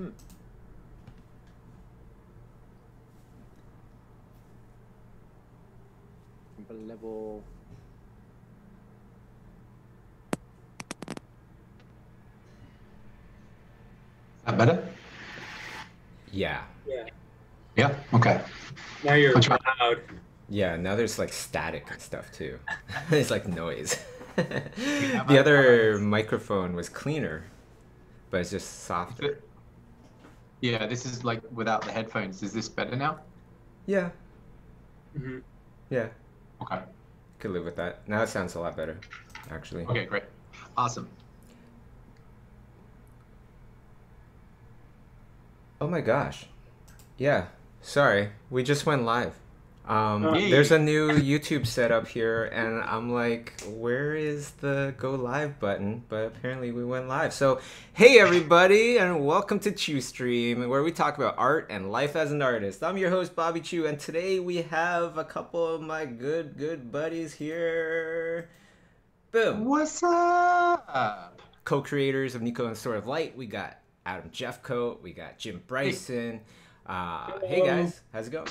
Hmm. Level. Is that better? Yeah. Yeah. Yeah. Okay. Now you're I'll try. loud. Yeah, now there's like static and stuff too. it's like noise. The other microphone was cleaner, but it's just softer. Yeah. This is like without the headphones. Is this better now? Yeah, hmm yeah. Okay. Could live with that. Now it sounds a lot better, actually. Okay. Great. Awesome. Oh my gosh. Yeah. Sorry, we just went live. Um, Oh. there's a new YouTube setup here, and I'm like, where is the go live button? But apparently we went live. So, hey everybody, and welcome to ChiuStream, where we talk about art and life as an artist. I'm your host Bobby Chiu, and today we have a couple of my good, good buddies here. Boom. What's up? co-creators of Niko and Sword of Light. We got Adam Jeffcoat. We got Jim Bryson. Uh, hey guys, how's it going?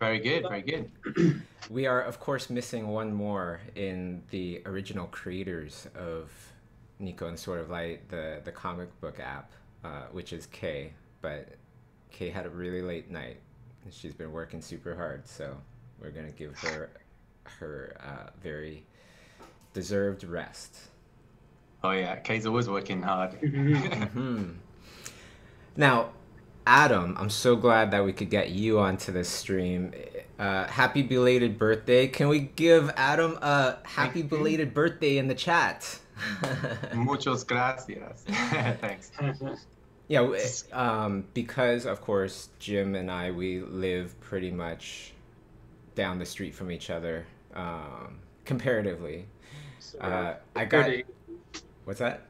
Very good. Very good. We are of course missing one more in the original creators of Niko and Sword of Light, the the comic book app, uh, which is Kei. But Kei had a really late night. She's been working super hard, so we're gonna give her her uh, very deserved rest. Oh yeah. Kei's always working hard. hmm Now, Adam, I'm so glad that we could get you onto this stream. Uh, happy belated birthday. Can we give Adam a happy belated birthday in the chat? Muchos gracias. Thanks. yeah, um, because of course Jim and I we live pretty much down the street from each other, um, comparatively. Uh, I got to- what's that?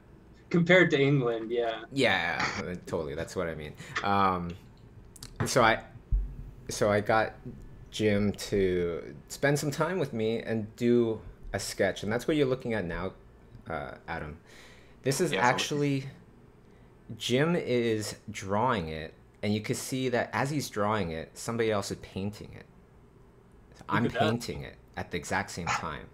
Compared to England, yeah. Yeah, totally. That's what I mean. Um, so I, so I got Jim to spend some time with me and do a sketch, and that's what you're looking at now, uh, Adam. This is Yeah, actually Jim is drawing it, and you can see that as he's drawing it, somebody else is painting it. I'm at that. painting it at the exact same time.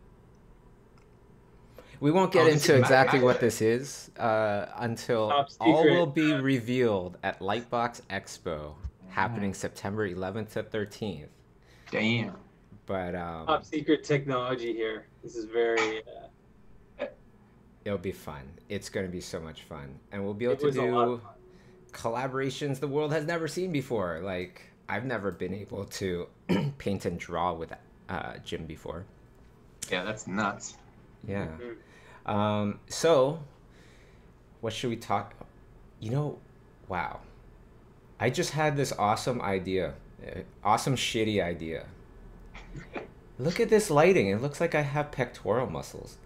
We won't get Oh, into exactly what this is uh, until all will be revealed at Lightbox Expo, Mm. happening September 11th to 13th. Damn. But um, Top secret technology here. This is very. Uh, it'll be fun. It's going to be so much fun, and we'll be able to was a lot do collaborations the world has never seen before. Like I've never been able to paint and draw with uh, Jim before. Yeah, that's nuts. Yeah. Mhm. Um, so, what should we talk? You know, wow. I just had this awesome idea, uh, awesome shitty idea. Look at this lighting. It looks like I have pectoral muscles,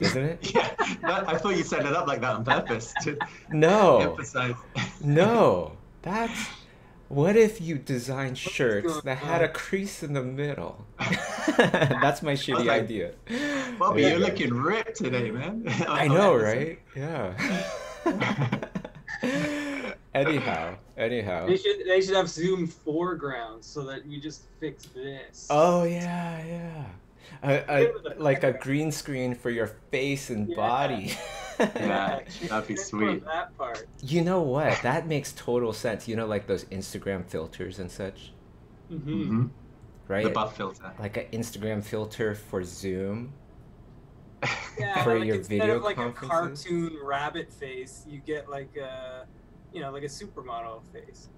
doesn't it? Yeah. That, I thought you set it up like that on purpose to No, emphasize. no. That's. What if you designed shirts that had a crease in the middle? That's my shitty like, idea. Bobby, There you're looking ripped today, man. I know, right? Yeah. anyhow, anyhow. They should they should have zoom foregrounds so that you just fix this. Oh yeah, yeah. A, a, like a green screen for your face and Yeah. body. Yeah, that'd be fix more of sweet. That part. You know what? That makes total sense. You know, like those Instagram filters and such, hmm hmm right? The buff filter. Like an Instagram filter for Zoom. Yeah, For like your instead video of like a cartoon rabbit face, you get like a, you know, like a supermodel face.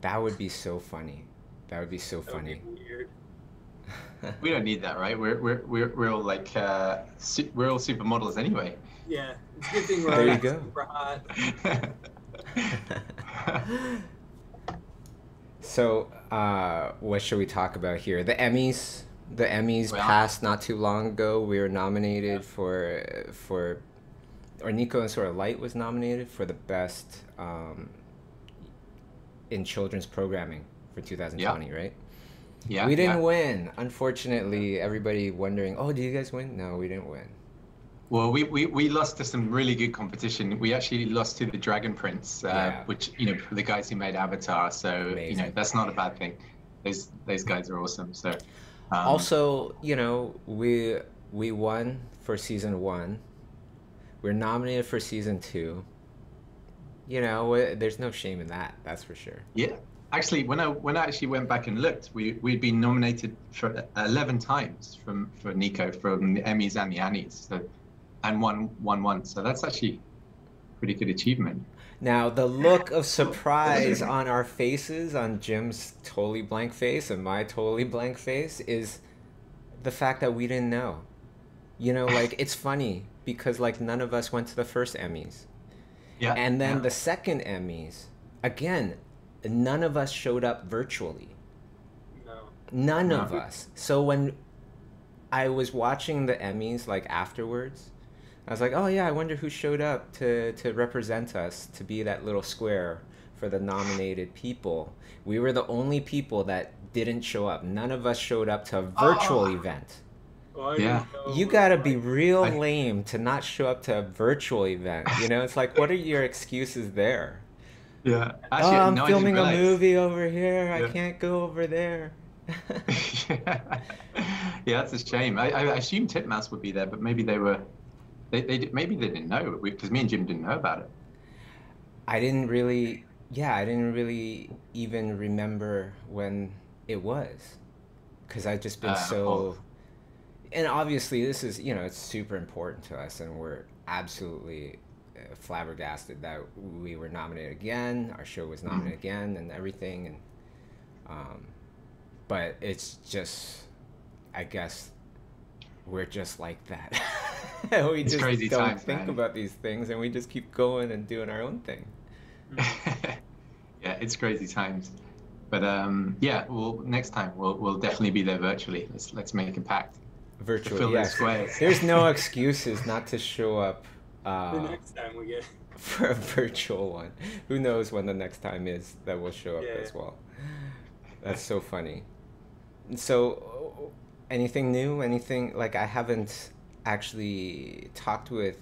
That would be so funny. That would be so That would be funny. weird. We don't need that, right? We're we're we're, we're all like uh, su- we're all supermodels anyway. Yeah, it's a good thing we're There you go. super hot. So, uh, what should we talk about here? The Emmys. The Emmys Well- passed not too long ago. We were nominated for for, or Niko and Sword of Light was nominated for the best um, in children's programming for 2020, right? yeah, we didn't yeah. win. Unfortunately, everybody wondering, oh, did you guys win? No, we didn't win. Well, we, we, we lost to some really good competition. We actually lost to the Dragon Prince, uh, Yeah. which you know the guys who made Avatar. So you know that's not a bad thing. Those those guys are awesome. So um, also, you know, we we won for season one. We're nominated for season two. You know, there's no shame in that. That's for sure. yeah, actually, when I when I actually went back and looked, we we'd been nominated for eleven times from for Niko from the Emmys and the Annies. So and won won one. So that's actually a pretty good achievement. Now, the look of surprise on our faces, on Jim's totally blank face and my totally blank face, is the fact that we didn't know. You know, like, it's funny because, like, none of us went to the first Emmys. Yeah. And then yeah. the second Emmys, again, none of us showed up virtually. No. None No. of us. So when I was watching the Emmys, like afterwards, I was like, oh yeah, I wonder who showed up to, to represent us, to be that little square for the nominated people. We were the only people that didn't show up. None of us showed up to a virtual Oh. event. Well, Yeah. You gotta be real I- lame to not show up to a virtual event. You know, it's like, what are your excuses there? yeah. Actually, oh, I'm no, filming a movie over here. I can't go over there. yeah, that's a shame. I, I assumed Titmouse would be there, but maybe they were. They, they did- maybe they didn't know because me and Jim didn't know about it. I didn't really, yeah, I didn't really even remember when it was, because I've just been Uh, so. oh. And obviously, this is you know it's super important to us, and we're absolutely uh, flabbergasted that we were nominated again. Our show was nominated again, and everything, and um, but it's just, I guess, we're just like that. we It's just crazy don't times, think man. about these things, and we just keep going and doing our own thing. yeah, it's crazy times. But um, yeah, well, next time we'll we'll definitely be there virtually. Let's let's make a pact. to Virtual, fill those yes. squares. There's no excuses not to show up The uh, next time we get. for a virtual one. Who knows when the next time is that we'll show up Yeah. as well. That's so funny. So, anything new? Anything like I haven't actually talked with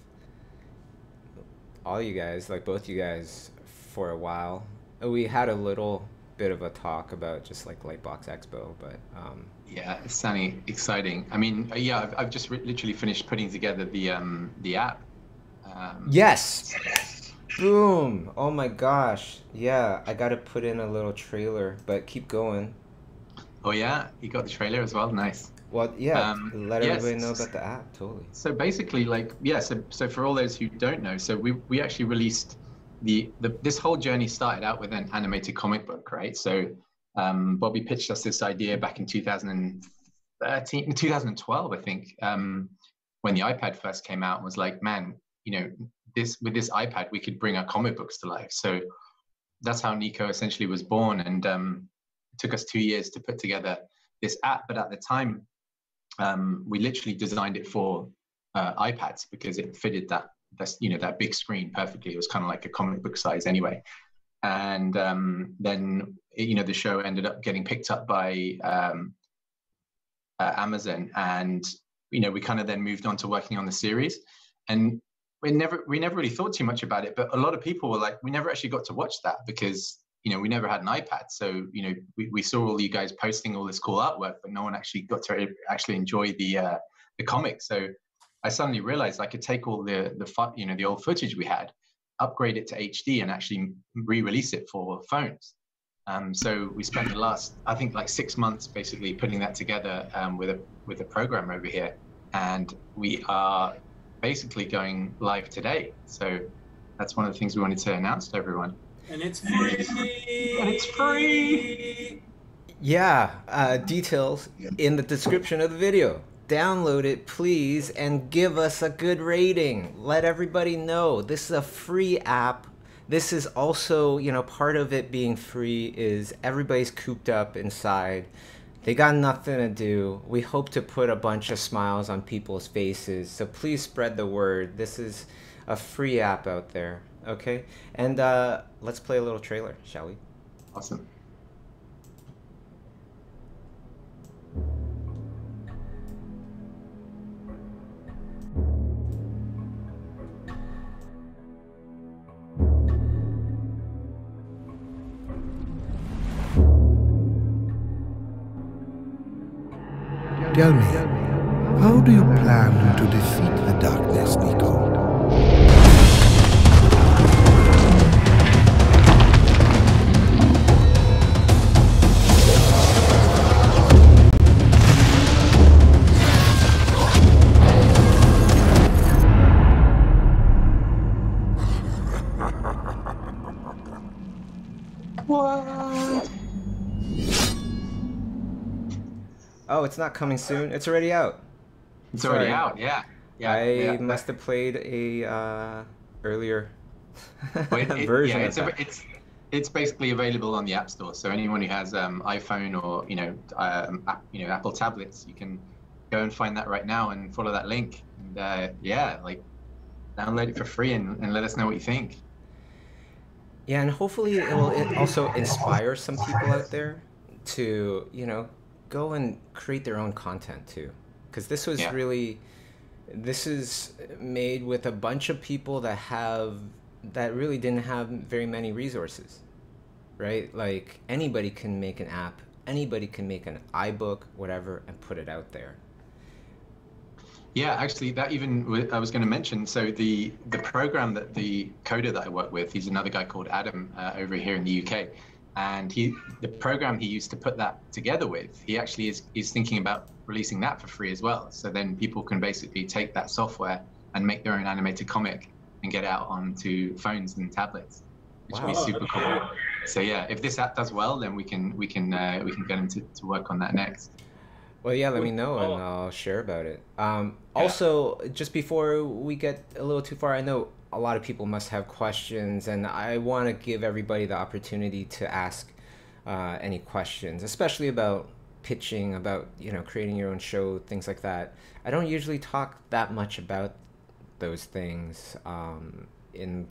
all you guys, like both you guys, for a while. We had a little bit of a talk about just like Lightbox Expo, but um, Yeah, it's sounding exciting. I mean, uh, yeah, I've, I've just literally finished putting together the um the app. Um, yes, boom! Oh my gosh, yeah, I gotta put in a little trailer, but keep going. Oh yeah, you got the trailer as well. Nice. Well, yeah, Um, let yes. everybody know about the app. Totally. So basically, like, yeah. So, so for all those who don't know, so we we actually released the the this whole journey started out with an animated comic book, right? So, um, Bobby pitched us this idea back in 2013, 2012, I think, um, when the iPad first came out, and was like, man, you know, this with this iPad, we could bring our comic books to life. So that's how Niko essentially was born, and um, it took us two years to put together this app. But at the time, um, we literally designed it for uh, iPads because it fitted that that's you know that big screen perfectly. It was kind of like a comic book size anyway. And um, then you know the show ended up getting picked up by um, uh, Amazon, and you know we kind of then moved on to working on the series. And we never we never really thought too much about it, but a lot of people were like, we never actually got to watch that because you know we never had an iPad. So you know we, we saw all you guys posting all this cool artwork, but no one actually got to actually enjoy the uh, the comic. So I suddenly realized I could take all the the you know the old footage we had, upgrade it to HD, and actually re-release it for phones. Um, so we spent the last I think like six months basically putting that together um, with a with a program over here, and we are basically going live today. So that's one of the things we wanted to announce to everyone. And it's free. And it's free. Yeah, uh, details in the description of the video. Download it, please, and give us a good rating. Let everybody know this is a free app. This is also, you know, part of it being free is everybody's cooped up inside. They got nothing to do. We hope to put a bunch of smiles on people's faces. So please spread the word. This is a free app out there. Okay? And uh, let's play a little trailer, shall we? Awesome. Not coming soon. It's already out. It's already out. Yeah. Yeah. I yeah. must have played a uh, earlier it- it- version yeah, it's, a, it's it's basically available on the App Store. So anyone who has um, iPhone or you know um, app, you know Apple tablets, you can go and find that right now and follow that link. And uh, yeah, like download it for free and, and let us know what you think. Yeah, and hopefully it will it also inspire some people out there to, you know, go and create their own content too. Because this was Yeah. really, this is made with a bunch of people that have, that really didn't have very many resources, right? Like anybody can make an app, anybody can make an iBook, whatever, and put it out there. Yeah, actually, that even i was going to mention. So the the program that the coder that I work with, he's another guy called Adam uh, over here in the UK, and he the program he used to put that together with, he actually is is thinking about releasing that for free as well. So then people can basically take that software and make their own animated comic and get out onto phones and tablets, which would be super cool. So yeah, if this app does well, then we can we can uh, we can get into to work on that next. Well, yeah, let me know and oh. I'll share about it. Um, Yeah. Also, just before we get a little too far, I know a lot of people must have questions, and I want to give everybody the opportunity to ask uh, any questions, especially about pitching, about you know creating your own show, things like that. I don't usually talk that much about those things um, in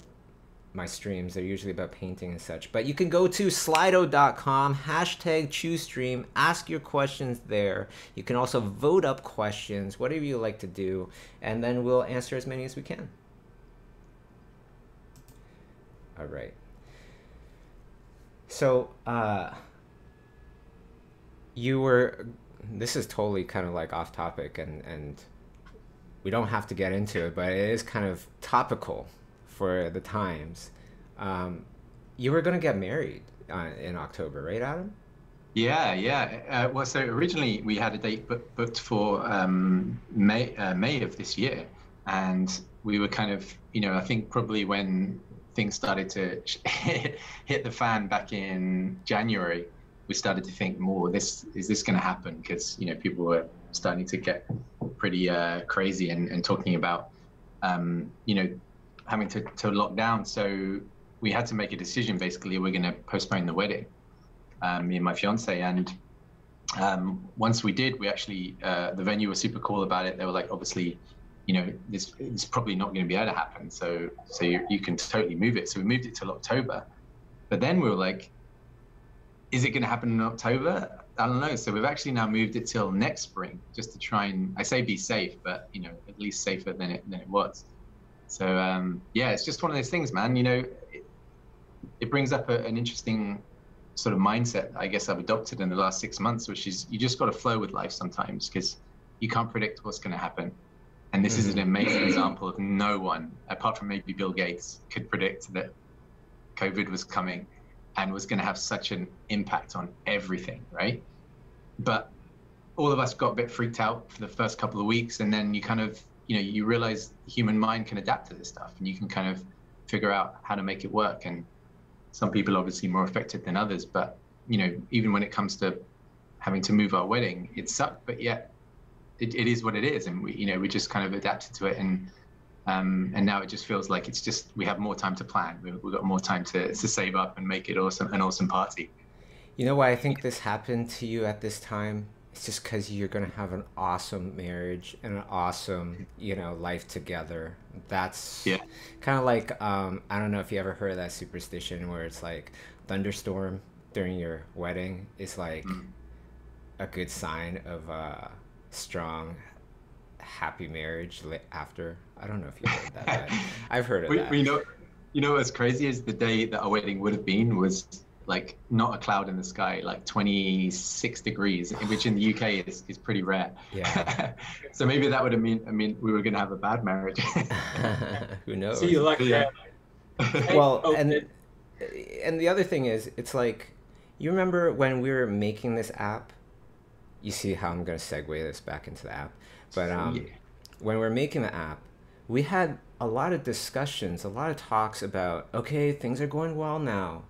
my streams. They're usually about painting and such. But you can go to slido.com, hashtag ChiuStream, ask your questions there. You can also vote up questions, whatever you like to do, and then we'll answer as many as we can. All right. So, uh, you were, this is totally kind of like off topic and, and we don't have to get into it, but it is kind of topical for the times. Um, you were going to get married uh, in October, right, Adam? Yeah, yeah. Uh, well, so originally we had a date book, booked for um, May uh, May of this year, and we were kind of, you know, I think probably when things started to hit the fan back in January, we started to think more. This is this going to happen because you know people were starting to get pretty uh, crazy and, and talking about, um, you know, having to, to lock down. So we had to make a decision. Basically, we're going to postpone the wedding um, me and my fiance. And um, once we did, we actually uh, the venue was super cool about it. They were like, obviously, you know, this is probably not going to be able to happen. So so you, you can totally move it. So we moved it till October. But then we were like, is it going to happen in October? I don't know. So we've actually now moved it till next spring, just to try and I say be safe, but you know, at least safer than it than it was. So um, yeah, it's just one of those things, man. You know, it, it brings up a, an interesting sort of mindset I guess I've adopted in the last six months, which is you just got to flow with life sometimes because you can't predict what's going to happen. And this is an mm-hmm. amazing example of no one, apart from maybe Bill Gates, could predict that COVID was coming and was going to have such an impact on everything, right? But all of us got a bit freaked out for the first couple of weeks, and then you kind of, you know, you realize the human mind can adapt to this stuff, and you can kind of figure out how to make it work. And some people obviously more affected than others, but you know, even when it comes to having to move our wedding, it sucked, but yet it, it is what it is, and we, you know, we just kind of adapted to it, and um, and now it just feels like it's just we have more time to plan. We, we've got more time to, to save up and make it awesome, an awesome party. You know why I think this happened to you at this time? It's just because you're gonna have an awesome marriage and an awesome, you know, life together. That's Yeah. kind of like um, I don't know if you ever heard of that superstition where it's like thunderstorm during your wedding is like Mm. a good sign of a strong, happy marriage after. I don't know if you heard that. But I've heard of We, that. we know, you know what's crazy is the day that our wedding would have been was like not a cloud in the sky, like 26 degrees, which in the UK is, is pretty rare. Yeah. so maybe that would have mean I mean we were going to have a bad marriage. Who knows? See you luck Yeah. there. well, Oh, and and the other thing is, it's like you remember when we were making this app. You see how I'm going to segue this back into the app, but um, Yeah. when we we're making the app, we had a lot of discussions, a lot of talks about okay, things are going well now,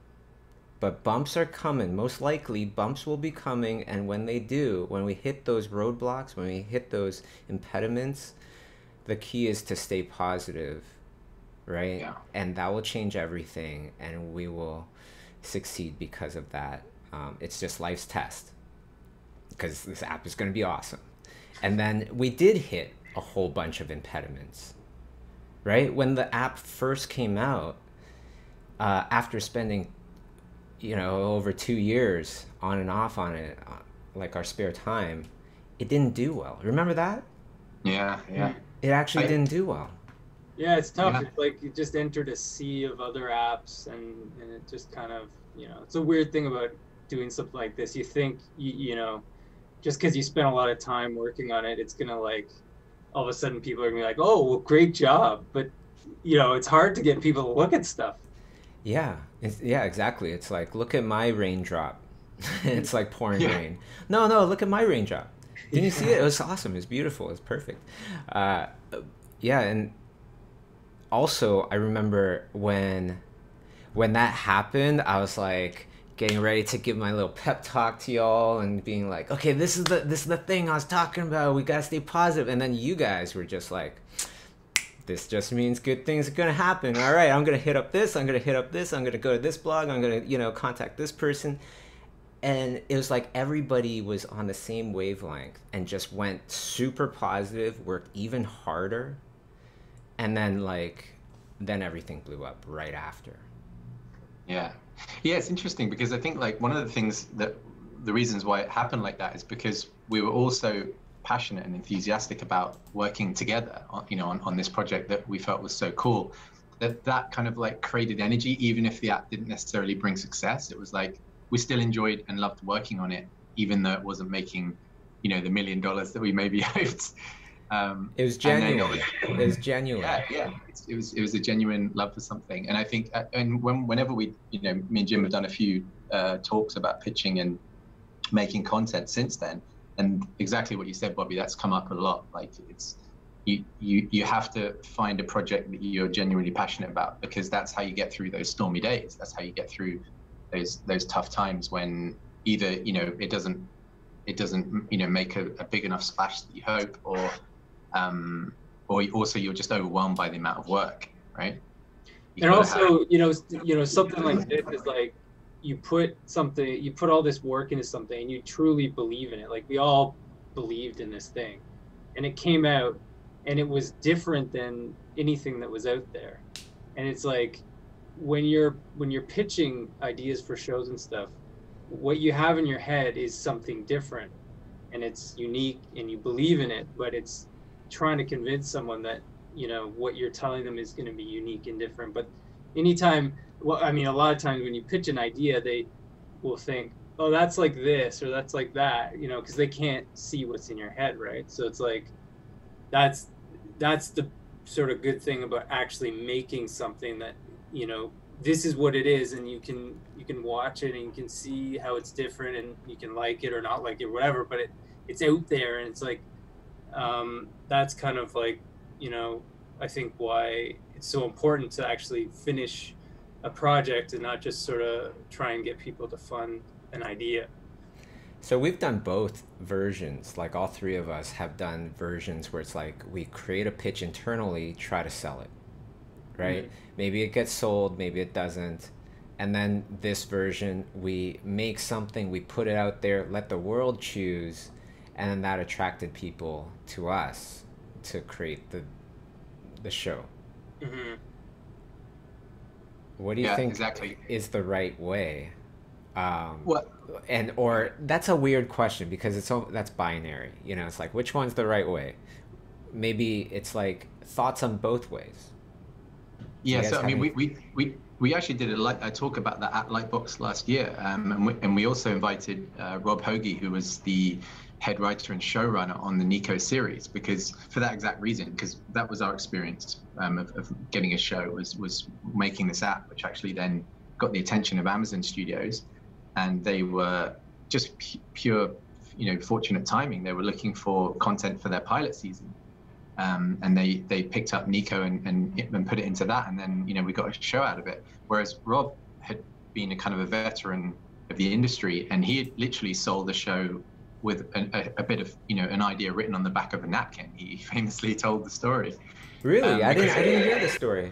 but bumps are coming. Most likely, bumps will be coming, and when they do, when we hit those roadblocks, when we hit those impediments, the key is to stay positive, right? Yeah. And that will change everything, and we will succeed because of that. Um, it's just life's test, because this app is going to be awesome. And then we did hit a whole bunch of impediments, right? When the app first came out, uh, after spending, you know, over two years on and off on it, uh, like our spare time, it didn't do well. Remember that? yeah, yeah. It actually I- didn't do well. Yeah, it's tough. Yeah. It's like you just entered a sea of other apps, and and it just kind of you know it's a weird thing about doing something like this. You think you you know, just because you spent a lot of time working on it, it's gonna like all of a sudden people are gonna be like, oh, well, great job, but you know it's hard to get people to look at stuff. Yeah, it's, yeah, exactly. It's like look at my raindrop. it's like pouring Yeah. rain. No, no, look at my raindrop. Didn't you see it? It was awesome. It was beautiful. It was perfect. Uh, yeah, and also I remember when when that happened, I was like getting ready to give my little pep talk to y'all and being like, okay, this is the this is the thing I was talking about. We gotta stay positive. And then you guys were just like, this just means good things are gonna happen. All right, I'm gonna hit up this. I'm gonna hit up this. I'm gonna go to this blog. I'm gonna you know contact this person. And it was like everybody was on the same wavelength and just went super positive, worked even harder, and then like then everything blew up right after. Yeah. Yeah, it's interesting because I think like one of the things that the reasons why it happened like that is because we were all so passionate and enthusiastic about working together on, you know on, on this project that we felt was so cool that that kind of like created energy even if the app didn't necessarily bring success. It was like we still enjoyed and loved working on it even though it wasn't making you know the million dollars that we maybe hoped um, It was and then- genuine. It was genuine. yeah, yeah. It was it was a genuine love for something, and I think uh, and when whenever we you know me and Jim have done a few uh, talks about pitching and making content since then, and exactly what you said, Bobby, that's come up a lot. Like it's you you you have to find a project that you're genuinely passionate about because that's how you get through those stormy days. That's how you get through those those tough times when either you know it doesn't it doesn't you know make a, a big enough splash that you hope or um, or also you're just overwhelmed by the amount of work, right? You and gotta have- also you know you know something like this is like you put something you put all this work into something and you truly believe in it. Like we all believed in this thing. And it came out and it was different than anything that was out there. And it's like when you're when you're pitching ideas for shows and stuff what you have in your head is something different. And it's unique and you believe in it but it's trying to convince someone that you know what you're telling them is going to be unique and different but anytime well i mean a lot of times when you pitch an idea they will think oh that's like this or that's like that you know because they can't see what's in your head right? So it's like that's that's the sort of good thing about actually making something that you know this is what it is and you can you can watch it and you can see how it's different and you can like it or not like it whatever but it it's out there and it's like um, that's kind of like you know i think why it's so important to actually finish a project and not just sort of try and get people to fund an idea So we've done both versions. Like all three of us have done versions where it's like we create a pitch internally, try to sell it. Right? Mhm. Maybe it gets sold, maybe it doesn't. And then this version, we make something, we put it out there, let the world choose, and then that attracted people to us to create the the show. hmm What do you yeah, think exactly. is the right way? Um, What? and or that's a weird question because it's all that's binary you know it's like which one's the right way maybe it's like thoughts on both ways Yeah, so I mean, we, we, we, we actually did a, light, a talk about that at Lightbox last year, um, and, we, and we also invited uh, Rob Hoegee, who was the head writer and showrunner on the Niko series, because for that exact reason, because that was our experience um, of, of, getting a show was was making this app, which actually then got the attention of Amazon Studios, and they were just pure, you know, fortunate timing. They were looking for content for their pilot season, um, and they they picked up Niko and, and and put it into that, and then you know we got a show out of it. Whereas Rob had been a kind of a veteran of the industry, and he had literally sold the show with a, a, bit of you know an idea written on the back of a napkin. He famously told the story. Really, um, I didn't I didn't hear the story.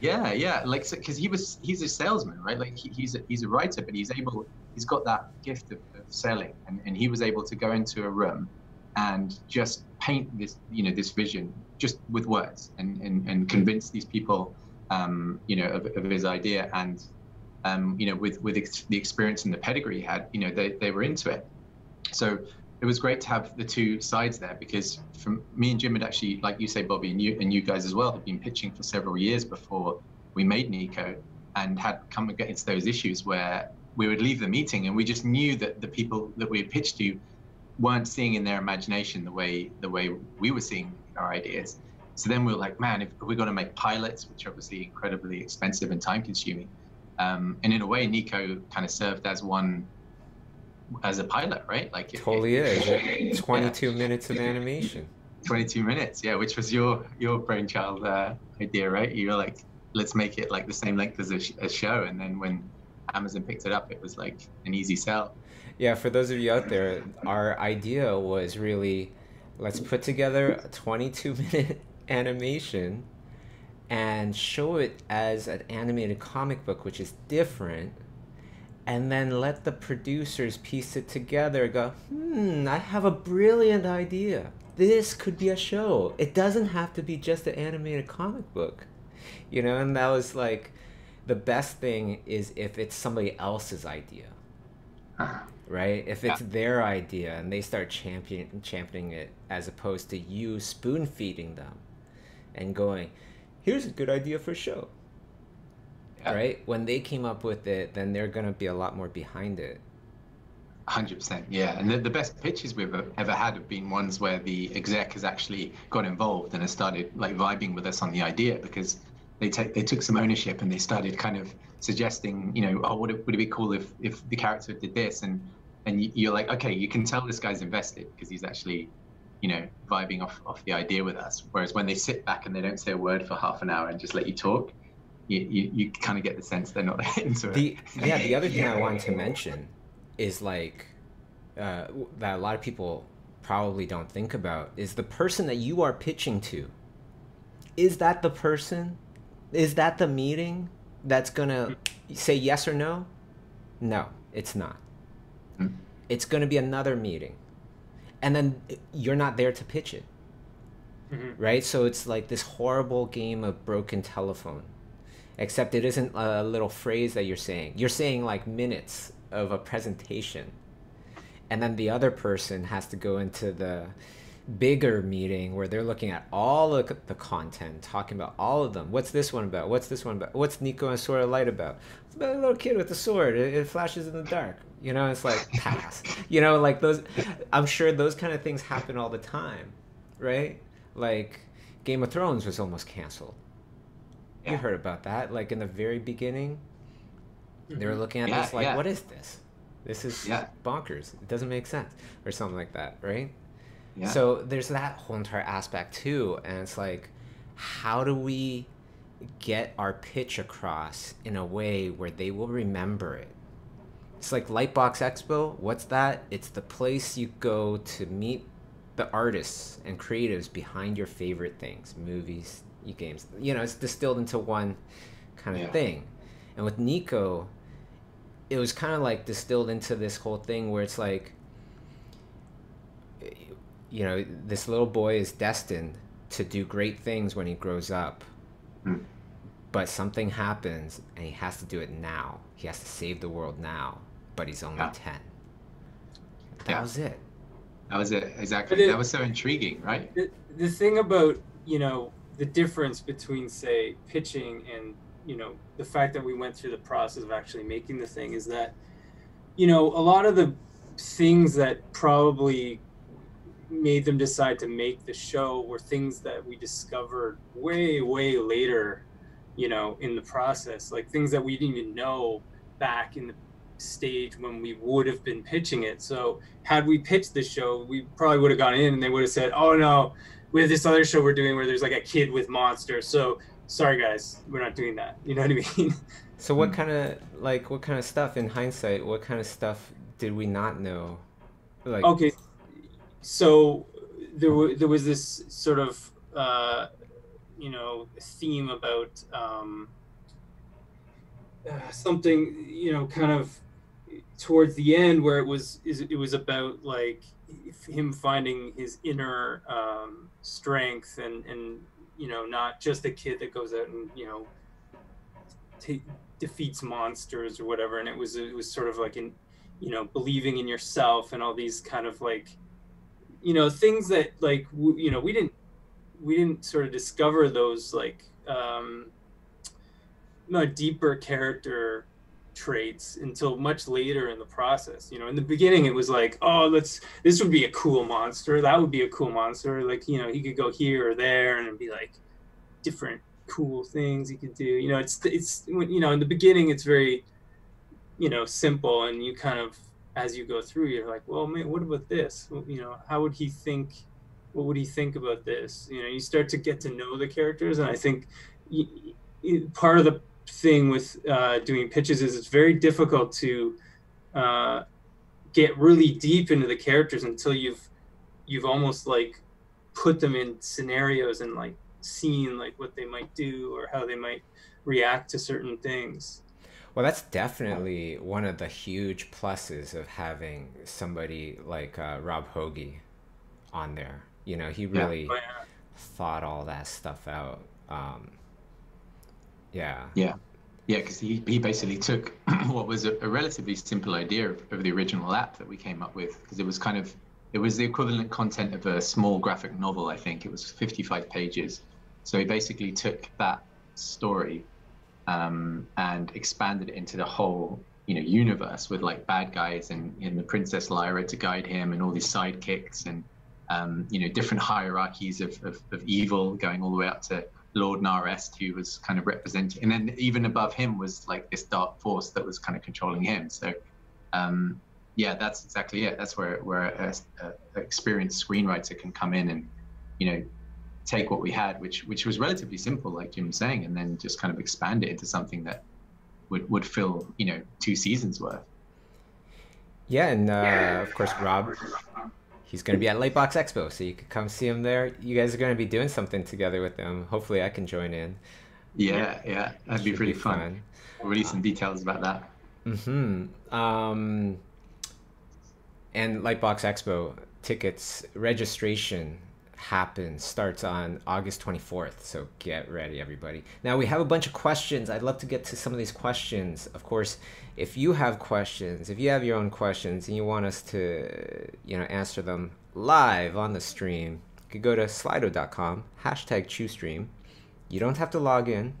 Yeah, yeah, like because so, he was he's a salesman, right? Like he, he's a, he's a writer, but he's able he's got that gift of, of selling, and, and he was able to go into a room and just paint this you know this vision just with words and and, and convince these people um, you know of, of his idea and um, you know with with ex- the experience and the pedigree he had you know they, they were into it so it was great to have the two sides there because from me and Jim had actually, like you say, Bobby, and you and you guys as well, had been pitching for several years before we made Niko, and had come against those issues where we would leave the meeting and we just knew that the people that we had pitched to weren't seeing in their imagination the way the way we were seeing our ideas. So then we were like, man, if we're going to make pilots, which are obviously incredibly expensive and time consuming, um, and in a way, Niko kind of served as one as a pilot, right? Like totally it, is. Twenty-two yeah. minutes of animation. Twenty-two minutes, yeah. Which was your your brainchild uh, idea, right? You were like, let's make it like the same length as a, sh- a show, and then when Amazon picked it up, it was like an easy sell. Yeah, for those of you out there, our idea was really let's put together a 22 minute animation and show it as an animated comic book, which is different and then let the producers piece it together go hmm i have a brilliant idea. This could be a show. It doesn't have to be just an animated comic book. You know and that was like the best thing is if it's somebody else's idea. Right? If it's their idea and they start champion, championing it as opposed to you spoon feeding them and going here's a good idea for a show yeah. right? When they came up with it, then they're going to be a lot more behind it. 100%. Yeah. And the, the best pitches we've ever had have been ones where the exec has actually got involved and has started like vibing with us on the idea because they take they took some ownership and they started kind of suggesting, you know, oh, would it, would it be cool if, if the character did this? And, and you're like, okay, you can tell this guy's invested because he's actually, you know, vibing off, off the idea with us. Whereas when they sit back and they don't say a word for half an hour and just let you talk, you, you, you kind of get the sense they're not into the, it. Yeah, the other thing I wanted to mention is like uh, that a lot of people probably don't think about is the person that you are pitching to. Is that the person? Is that the meeting that's gonna say yes or no? No, it's not. Mm-hmm. It's gonna be another meeting, and then you're not there to pitch it. Mm-hmm. Right? So it's like this horrible game of broken telephone except it isn't a little phrase that you're saying. You're saying like minutes of a presentation. And then the other person has to go into the bigger meeting where they're looking at all of the content, talking about all of them. What's this one about? What's this one about? What's Niko and of Light about? It's about a little kid with a sword. It, it flashes in the dark. You know, it's like pass. you know, like those. I'm sure those kind of things happen all the time, right? Like Game of Thrones was almost canceled yeah. You heard about that? Like in the very beginning, they were mm-hmm. looking at yeah, this like, yeah. what is this? This is bonkers. It doesn't make sense, or something like that, right? Yeah. So there's that whole entire aspect too, and it's like, how do we get our pitch across in a way where they will remember it? It's like Lightbox Expo. What's that? It's the place you go to meet the artists and creatives behind your favorite things movies, games. You know, it's distilled into one kind of yeah. thing. And with Niko, it was kind of like distilled into this whole thing where it's like, you know, this little boy is destined to do great things when he grows up. Mm. But something happens and he has to do it now. He has to save the world now, but he's only yeah. 10. That yeah. was it. That was it. Exactly. It, that was so intriguing, right? The, the thing about, you know, the difference between say pitching and you know the fact that we went through the process of actually making the thing is that you know a lot of the things that probably made them decide to make the show were things that we discovered way way later you know in the process like things that we didn't even know back in the stage when we would have been pitching it. So had we pitched the show we probably would have gone in and they would have said oh no we have this other show we're doing where there's like a kid with monsters. So sorry guys we're not doing that. You know what i mean? So what kind of like what kind of stuff in hindsight what kind of stuff did we not know? Like okay. So there, w- there was this sort of uh, you know theme about um, uh, something you know kind of towards the end where it was it was about like him finding his inner um, strength and and you know not just a kid that goes out and you know t- defeats monsters or whatever. And it was it was sort of like in you know believing in yourself and all these kind of like you know things that like w- you know we didn't we didn't sort of discover those like um not deeper character traits until much later in the process. You know in the beginning it was like oh let's this would be a cool monster. That would be a cool monster. Like you know he could go here or there and be like different cool things he could do. You know it's it's you know in the beginning it's very you know simple and you kind of as you go through you're like well man what about this? You know how would he think what would he think about this? You know you start to get to know the characters and i think part of the thing with uh, doing pitches is it's very difficult to uh, get really deep into the characters until you've you've almost like put them in scenarios and like seen like what they might do or how they might react to certain things well, that's definitely one of the huge pluses of having somebody like uh, Rob Hoegee on there. You know, he really yeah. Oh, yeah. thought all that stuff out. Um, yeah. Yeah. Yeah, because he, he basically took what was a, a relatively simple idea of, of, the original app that we came up with, because it was kind of it was the equivalent content of a small graphic novel. I think it was 55 pages. So he basically took that story um, and expanded it into the whole you know universe with like bad guys and, and the princess lyra to guide him and all these sidekicks and um, you know different hierarchies of, of, of, evil going all the way up to lord narest who was kind of representing and then even above him was like this dark force that was kind of controlling him so um, yeah that's exactly it that's where where a, experienced screenwriter can come in and you know take what we had, which which was relatively simple, like Jim was saying, and then just kind of expand it into something that would would fill you know two seasons worth. Yeah, and uh, of course Rob, he's going to be at Lightbox Expo, so you could come see him there. You guys are going to be doing something together with them. Hopefully, I can join in. Yeah, yeah, that'd be pretty be fun. fun. We'll release some details about that. Hmm. Um. And Lightbox Expo tickets registration happens starts on August 24th. So get ready, everybody. Now we have a bunch of questions. I'd love to get to some of these questions. Of course, if you have questions, if you have your own questions and you want us to, you know, answer them live on the stream, you could go to slido.com, hashtag ChiuStream. You don't have to log in.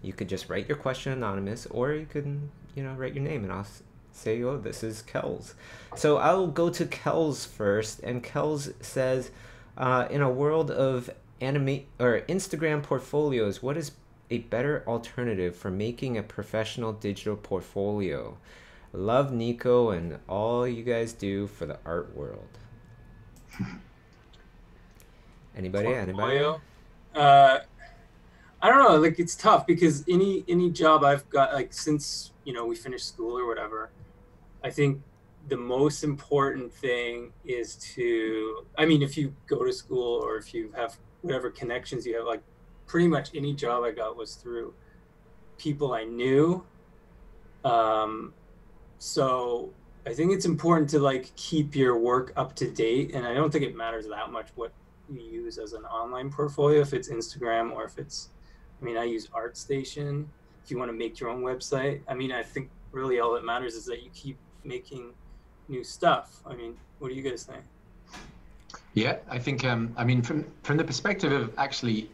You could just write your question anonymous, or you can, you know, write your name and I'll say, oh, this is Kells. So I'll go to Kells first, and Kells says, uh, in a world of animate or Instagram portfolios, what is a better alternative for making a professional digital portfolio? Love Niko and all you guys do for the art world. Anybody? Anybody? Uh, I don't know. Like it's tough because any any job I've got, like since you know we finished school or whatever, I think the most important thing is to i mean if you go to school or if you have whatever connections you have like pretty much any job i got was through people i knew. Um, so i think it's important to like keep your work up to date and i don't think it matters that much what you use as an online portfolio if it's instagram or if it's i mean i use artstation if you want to make your own website. I mean i think really all that matters is that you keep making new stuff. I mean, what do you guys think? Yeah, I think um, I mean from from the perspective of actually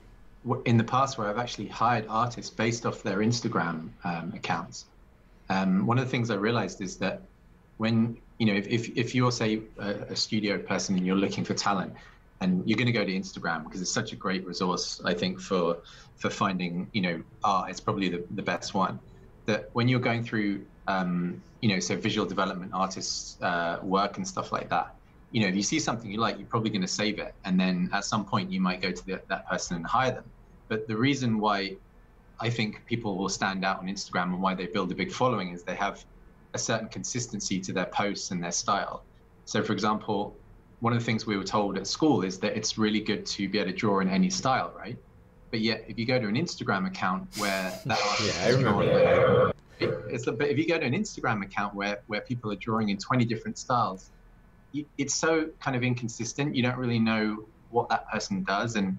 in the past where I've actually hired artists based off their Instagram um, accounts. Um, one of the things I realized is that when you know if if, if you're say a, a studio person and you're looking for talent, and you're going to go to Instagram because it's such a great resource, I think for for finding you know art. It's probably the, the best one. That when you're going through um, you know so visual development artists uh, work and stuff like that, you know if you see something you like, you're probably going to save it, and then at some point you might go to the, that person and hire them. But the reason why I think people will stand out on Instagram and why they build a big following is they have a certain consistency to their posts and their style. So, for example, one of the things we were told at school is that it's really good to be able to draw in any style, right? But yet, if you go to an Instagram account where that yeah, I remember that. It's but if you go to an Instagram account where where people are drawing in 20 different styles, it's so kind of inconsistent. You don't really know what that person does, and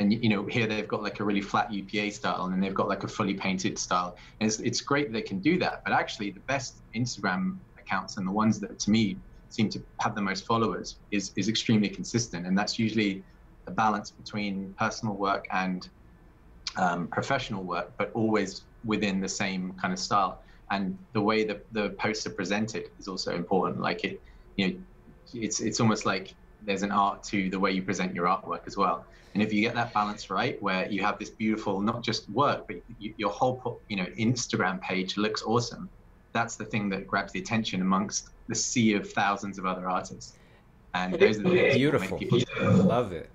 and you know here they've got like a really flat UPA style, and then they've got like a fully painted style. And it's it's great they can do that, but actually the best Instagram accounts and the ones that to me seem to have the most followers is is extremely consistent, and that's usually a balance between personal work and um, professional work, but always within the same kind of style. And the way that the posts are presented is also important. Like it, you know, it's it's almost like there's an art to the way you present your artwork as well. And if you get that balance right, where you have this beautiful, not just work, but you, your whole, you know, Instagram page looks awesome, that's the thing that grabs the attention amongst the sea of thousands of other artists. And those are the beautiful. Love it.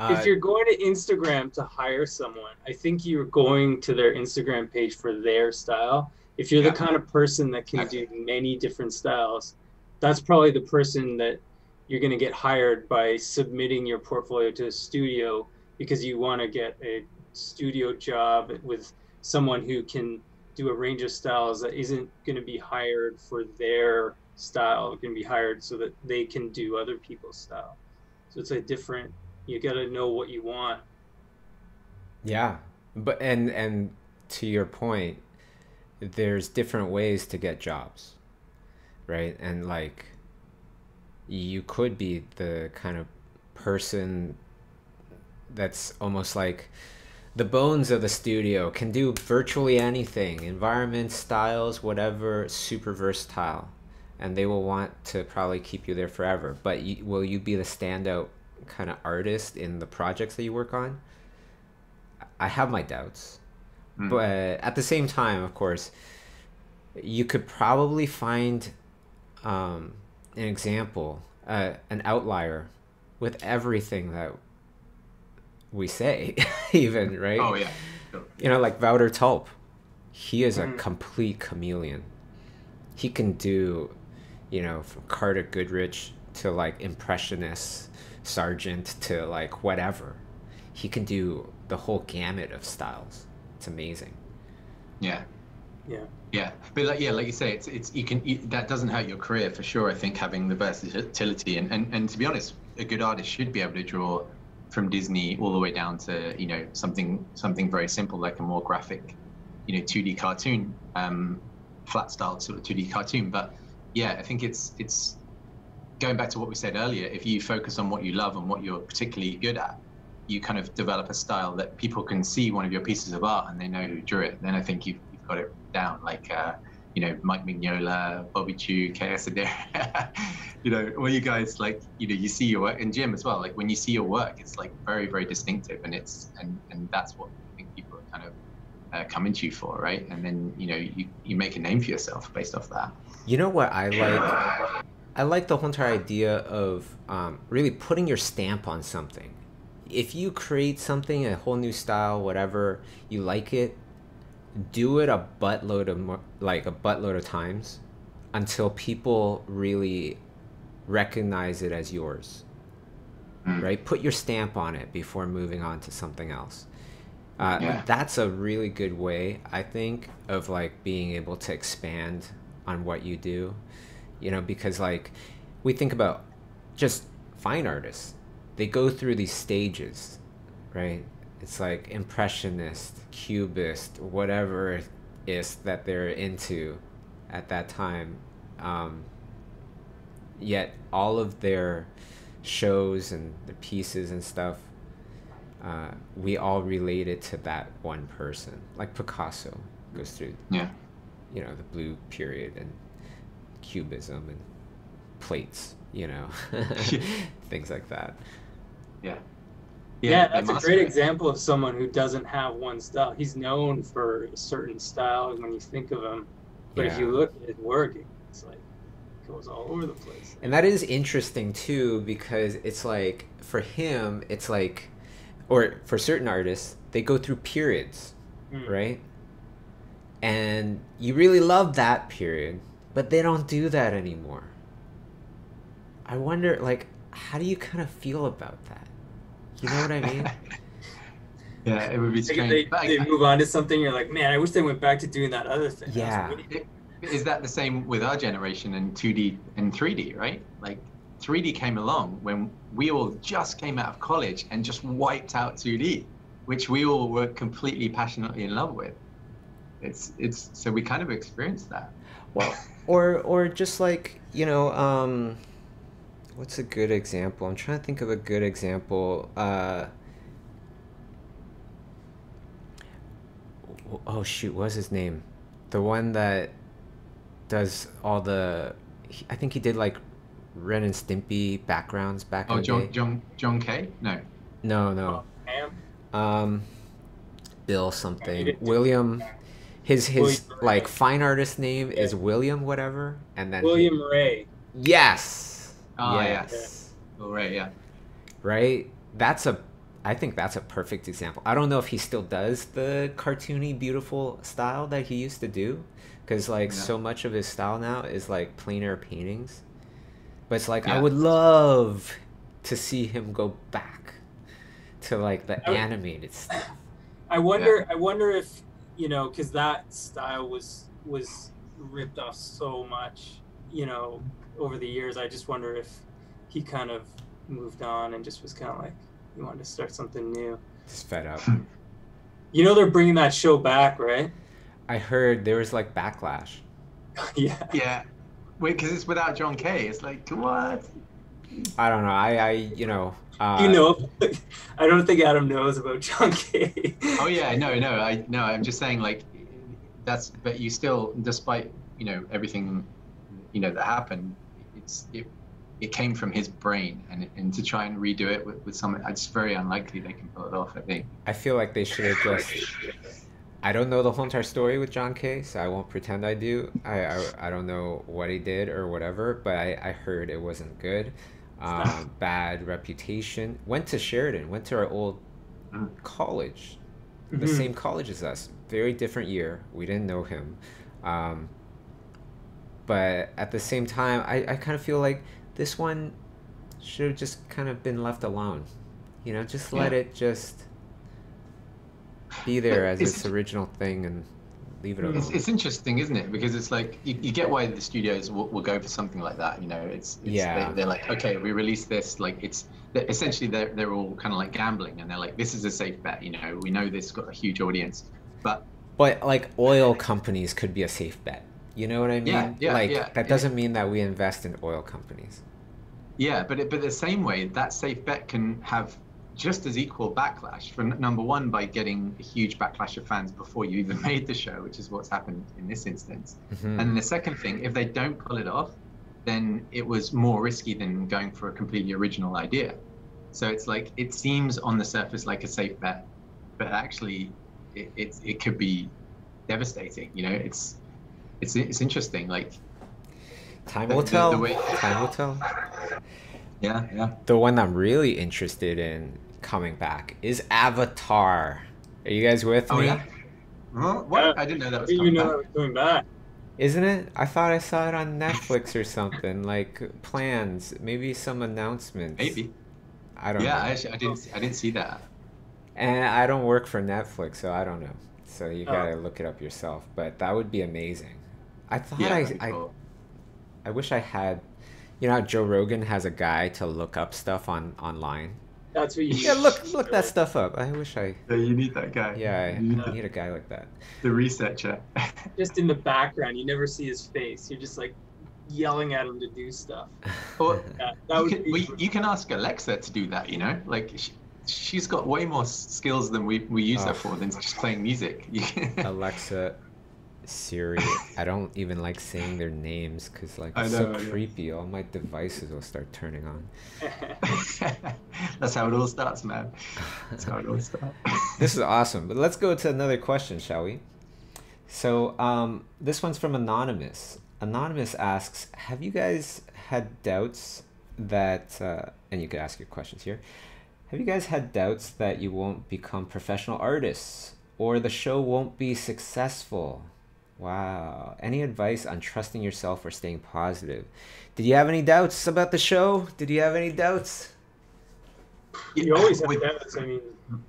Uh, if you're going to Instagram to hire someone, I think you're going to their Instagram page for their style. If you're yeah. the kind of person that can do many different styles, that's probably the person that you're going to get hired by submitting your portfolio to a studio because you want to get a studio job with someone who can do a range of styles that isn't going to be hired for their style can be hired so that they can do other people's style so it's a different you got to know what you want. Yeah but and and to your point there's different ways to get jobs right? And like you could be the kind of person that's almost like the bones of the studio can do virtually anything environment styles whatever super versatile and they will want to probably keep you there forever. But you, will you be the standout kind of artist in the projects that you work on i have my doubts mm. but at the same time of course you could probably find um, an example, uh, an outlier with everything that we say, even, right? Oh, yeah. You know, like Wouter Tulp. He is a mm. complete chameleon. He can do, you know, from Carter Goodrich to like Impressionist, Sargent to like whatever. He can do the whole gamut of styles. It's amazing. Yeah. Yeah. Yeah, but like yeah, like you say, it's it's you can you, that doesn't hurt your career for sure. I think having the versatility and, and and to be honest, a good artist should be able to draw from Disney all the way down to you know something something very simple like a more graphic, you know, 2D cartoon, um, flat style sort of 2D cartoon. But yeah, I think it's it's going back to what we said earlier. If you focus on what you love and what you're particularly good at, you kind of develop a style that people can see one of your pieces of art and they know who drew it. Then I think you've, you've got it down, like uh, you know Mike Mignola, Bobby Chiu, KS you know, all you guys like, you know, you see your work, and Jim as well. Like when you see your work, it's like very, very distinctive, and it's and and that's what I think people are kind of uh, coming to you for, right? And then you know you you make a name for yourself based off that. You know what I like? I like the whole entire idea of um, really putting your stamp on something. If you create something, a whole new style, whatever, you like it, do it a buttload of like a buttload of times until people really recognize it as yours mm. right put your stamp on it before moving on to something else uh, yeah. that's a really good way i think of like being able to expand on what you do you know because like we think about just fine artists they go through these stages right it's like impressionist, cubist, whatever it is that they're into at that time. Um, yet all of their shows and the pieces and stuff uh, we all related to that one person. Like Picasso goes through, Yeah. you know, the blue period and cubism and plates, you know, things like that. Yeah. Yeah, they that's a great be. example of someone who doesn't have one style. He's known for a certain style when you think of him, but if you look at his work, it's like it goes all over the place. And that is interesting too because it's like for him, it's like, or for certain artists, they go through periods, Mm. right? And you really love that period, but they don't do that anymore. I wonder, like, how do you kind of feel about that? You know what I mean? yeah, it would be Like, strange. they, they move on to something, you're like, man, I wish they went back to doing that other thing. That Yeah. really It- is that the same with our generation and 2D and 3D, right? Like 3D came along when we all just came out of college and just wiped out 2D, which we all were completely passionately in love with. It's it's so we kind of experienced that. Well, or or just like you know, um, what's a good example? I'm trying to think of a good example. Uh, oh shoot, what's his name? The one that does all the. he- I think he did like Ren and Stimpy backgrounds back Oh, the John. John John Kay? No. No, no. Ham. Um, Bill something. didn't William. His his William like Wray. fine artist name is William whatever, and then he- William Wray. Yes. Ah, yeah. yes. Oh, right, yeah. Right. That's a. I think that's a perfect example. I don't know if he still does the cartoony, beautiful style that he used to do, because like Yeah. so much of his style now is like plein air paintings. But it's like I would love to see him go back to like the I animated stuff. I wonder. I wonder if you know, because that style was was ripped off so much, you know, over the years. I just wonder if he kind of moved on and just was kind of like he wanted to start something new. Just fed up. Hmm. You know, they're bringing that show back, right? I heard there was like backlash. yeah. Yeah. Wait, because it's without John Kay. It's like what? I don't know. I I you know. Uh, you know, I don't think Adam knows about John Kay. Oh yeah, no, no, I no, I'm just saying like that's but you still despite, you know, everything you know that happened, it's it it came from his brain and and to try and redo it with, with something it's very unlikely they can pull it off, I think. I feel like they should have just. I don't know the whole entire story with John Kay, so I won't pretend I do. I, I, I don't know what he did or whatever, but I, I heard it wasn't good. Um, bad reputation. Went to Sheridan, went to our old Mm. college, the Mhm. same college as us. Very different year. We didn't know him. Um, but at the same time, I, I kind of feel like this one should have just kind of been left alone. You know, just let Yeah. it just be there as It's- its original thing and leave it alone. It's, it's interesting, isn't it? Because it's like you, you get why the studios will, will go for something like that. You know, it's, it's Yeah. They, they're like, okay, we release this. Like it's they're, essentially they're they're all kind of like gambling, and they're like, this is a safe bet. You know, we know this got a huge audience, but But like oil companies could be a safe bet. You know what I mean? Yeah, yeah, like yeah, that doesn't mean that we invest in oil companies. Yeah, but it, but the same way, that safe bet can have just as equal backlash. For number one, by getting a huge backlash of fans before you even made the show, which is what's happened in this instance. Mhm. And the second thing, if they don't pull it off, then it was more risky than going for a completely original idea. So it's like it seems on the surface like a safe bet, but actually, it it, it could be devastating. You know, it's it's it's interesting. Like Time will the- tell. the way- Time will tell. yeah, yeah. The one I'm really interested in coming back is Avatar. Are you guys with Oh me? yeah. Well, what? I didn't know that was didn't even coming know back. it was coming back. Isn't it? I thought I saw it on Netflix or something. Like plans, maybe some announcements. Maybe. I don't Yeah, know. I actually I didn't I didn't see that. And I don't work for Netflix, so I don't know. So you Oh. gotta look it up yourself. But that would be amazing. I thought Yeah, I, that'd be I. I wish I had. You know, how Joe Rogan has a guy to look up stuff on online. That's what you. Yeah, look look that stuff up. I wish I. Yeah, you need that guy. Yeah, I, You need I need a guy like that. the researcher. Just in the background, you never see his face. You're just like yelling at him to do stuff. or Yeah, that you would can, be. well, you can ask Alexa to do that. You know, like sh- she's got way more skills than we, we use Oh. her for than just playing music. Alexa, Siri. I don't even like saying their names because like it's know, so creepy. All my devices will start turning on. That's how it all starts, man. That's how it all starts. This is awesome. But let's go to another question, shall we? So um, this one's from Anonymous. Anonymous asks, "Have you guys had doubts that?" Uh, and you could ask your questions here. Have you guys had doubts that you won't become professional artists or the show won't be successful? Wow. Any advice on trusting yourself or staying positive? Did you have any doubts about the show? Did you have any doubts? you always have With- doubts. I mean,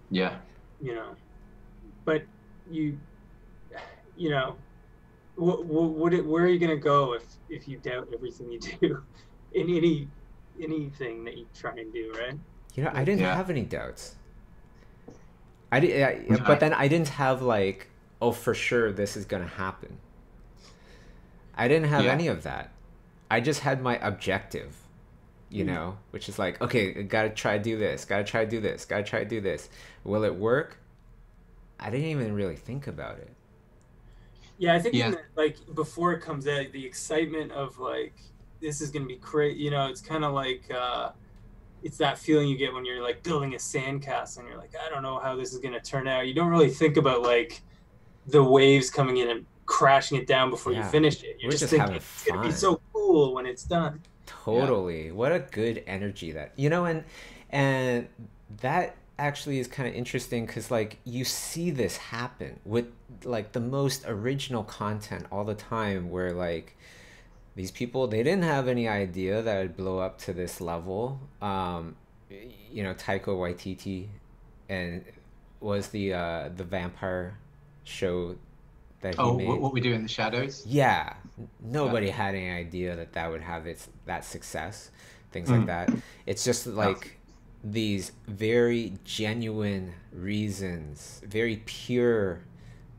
Yeah. you know, but you, you know, what, what, it, where are you gonna go if if you doubt everything you do in any anything that you try and do, right? You know, I didn't Yeah. have any doubts. I did, I, Yeah. but then I didn't have like, oh, for sure this is gonna happen. I didn't have Yeah. any of that. I just had my objective, you Mm. know, which is like, okay, gotta try to do this, gotta try to do this, gotta try to do this. Will it work? I didn't even really think about it. Yeah, I think Yeah. in the, like before it comes out, the excitement of like this is gonna be great. You know, it's kind of like uh, it's that feeling you get when you're like building a sandcastle and you're like, I don't know how this is gonna turn out. You don't really think about like the waves coming in and crashing it down before Yeah. you finish it. You're We're just, just thinking it's gonna be so cool when it's done. Totally. What a good energy that you know, and and that actually is kind of interesting because like you see this happen with like the most original content all the time, where like these people they didn't have any idea that it'd blow up to this level. Um, you know, Taika Waititi, and was the uh the vampire show that he Oh, made. what, what we do in the shadows? Yeah, nobody had any idea that that would have its that success, things like Mm. that. It's just like these very genuine reasons, very pure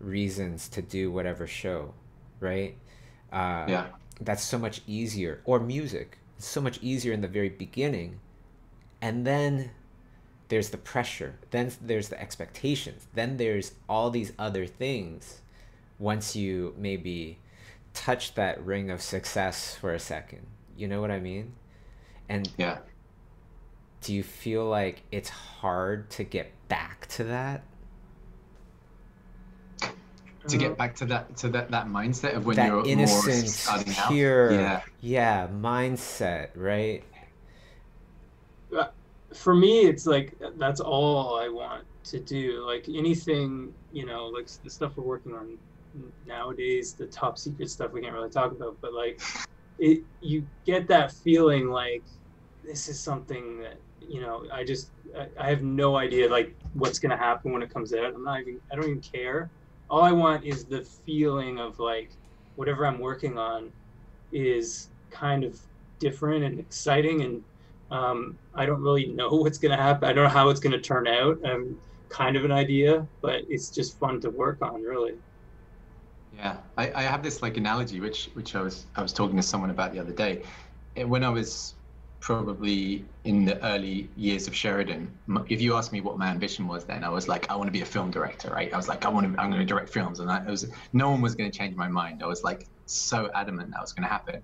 reasons to do whatever show, right? Uh, Yeah. That's so much easier. Or music, it's so much easier in the very beginning, and then there's the pressure, then there's the expectations, then there's all these other things once you maybe touch that ring of success for a second. You know what I mean? And Yeah. do you feel like it's hard to get back to that? To get back to that to that, that mindset of when that you're more innocent, starting out. pure, Yeah. yeah, mindset, right? For me it's like that's all i want to do. Like anything you know like the stuff we're working on nowadays the top secret stuff we can't really talk about but like it you get that feeling like this is something that you know i just I, I have no idea like what's gonna happen when it comes out. I'm not even i don't even care. All i want is the feeling of like whatever i'm working on is kind of different and exciting and um, I don't really know what's going to happen. I don't know how it's going to turn out. Um, kind of an idea, but it's just fun to work on, really. Yeah, I, I have this like analogy which which I was I was talking to someone about the other day. Eh, When I was probably in the early years of Sheridan, if you asked me what my ambition was then, I was like, I want to be a film director, right? I was like, I want to, I'm going to direct films, and I it was no one was going to change my mind. I was like so adamant that was going to happen,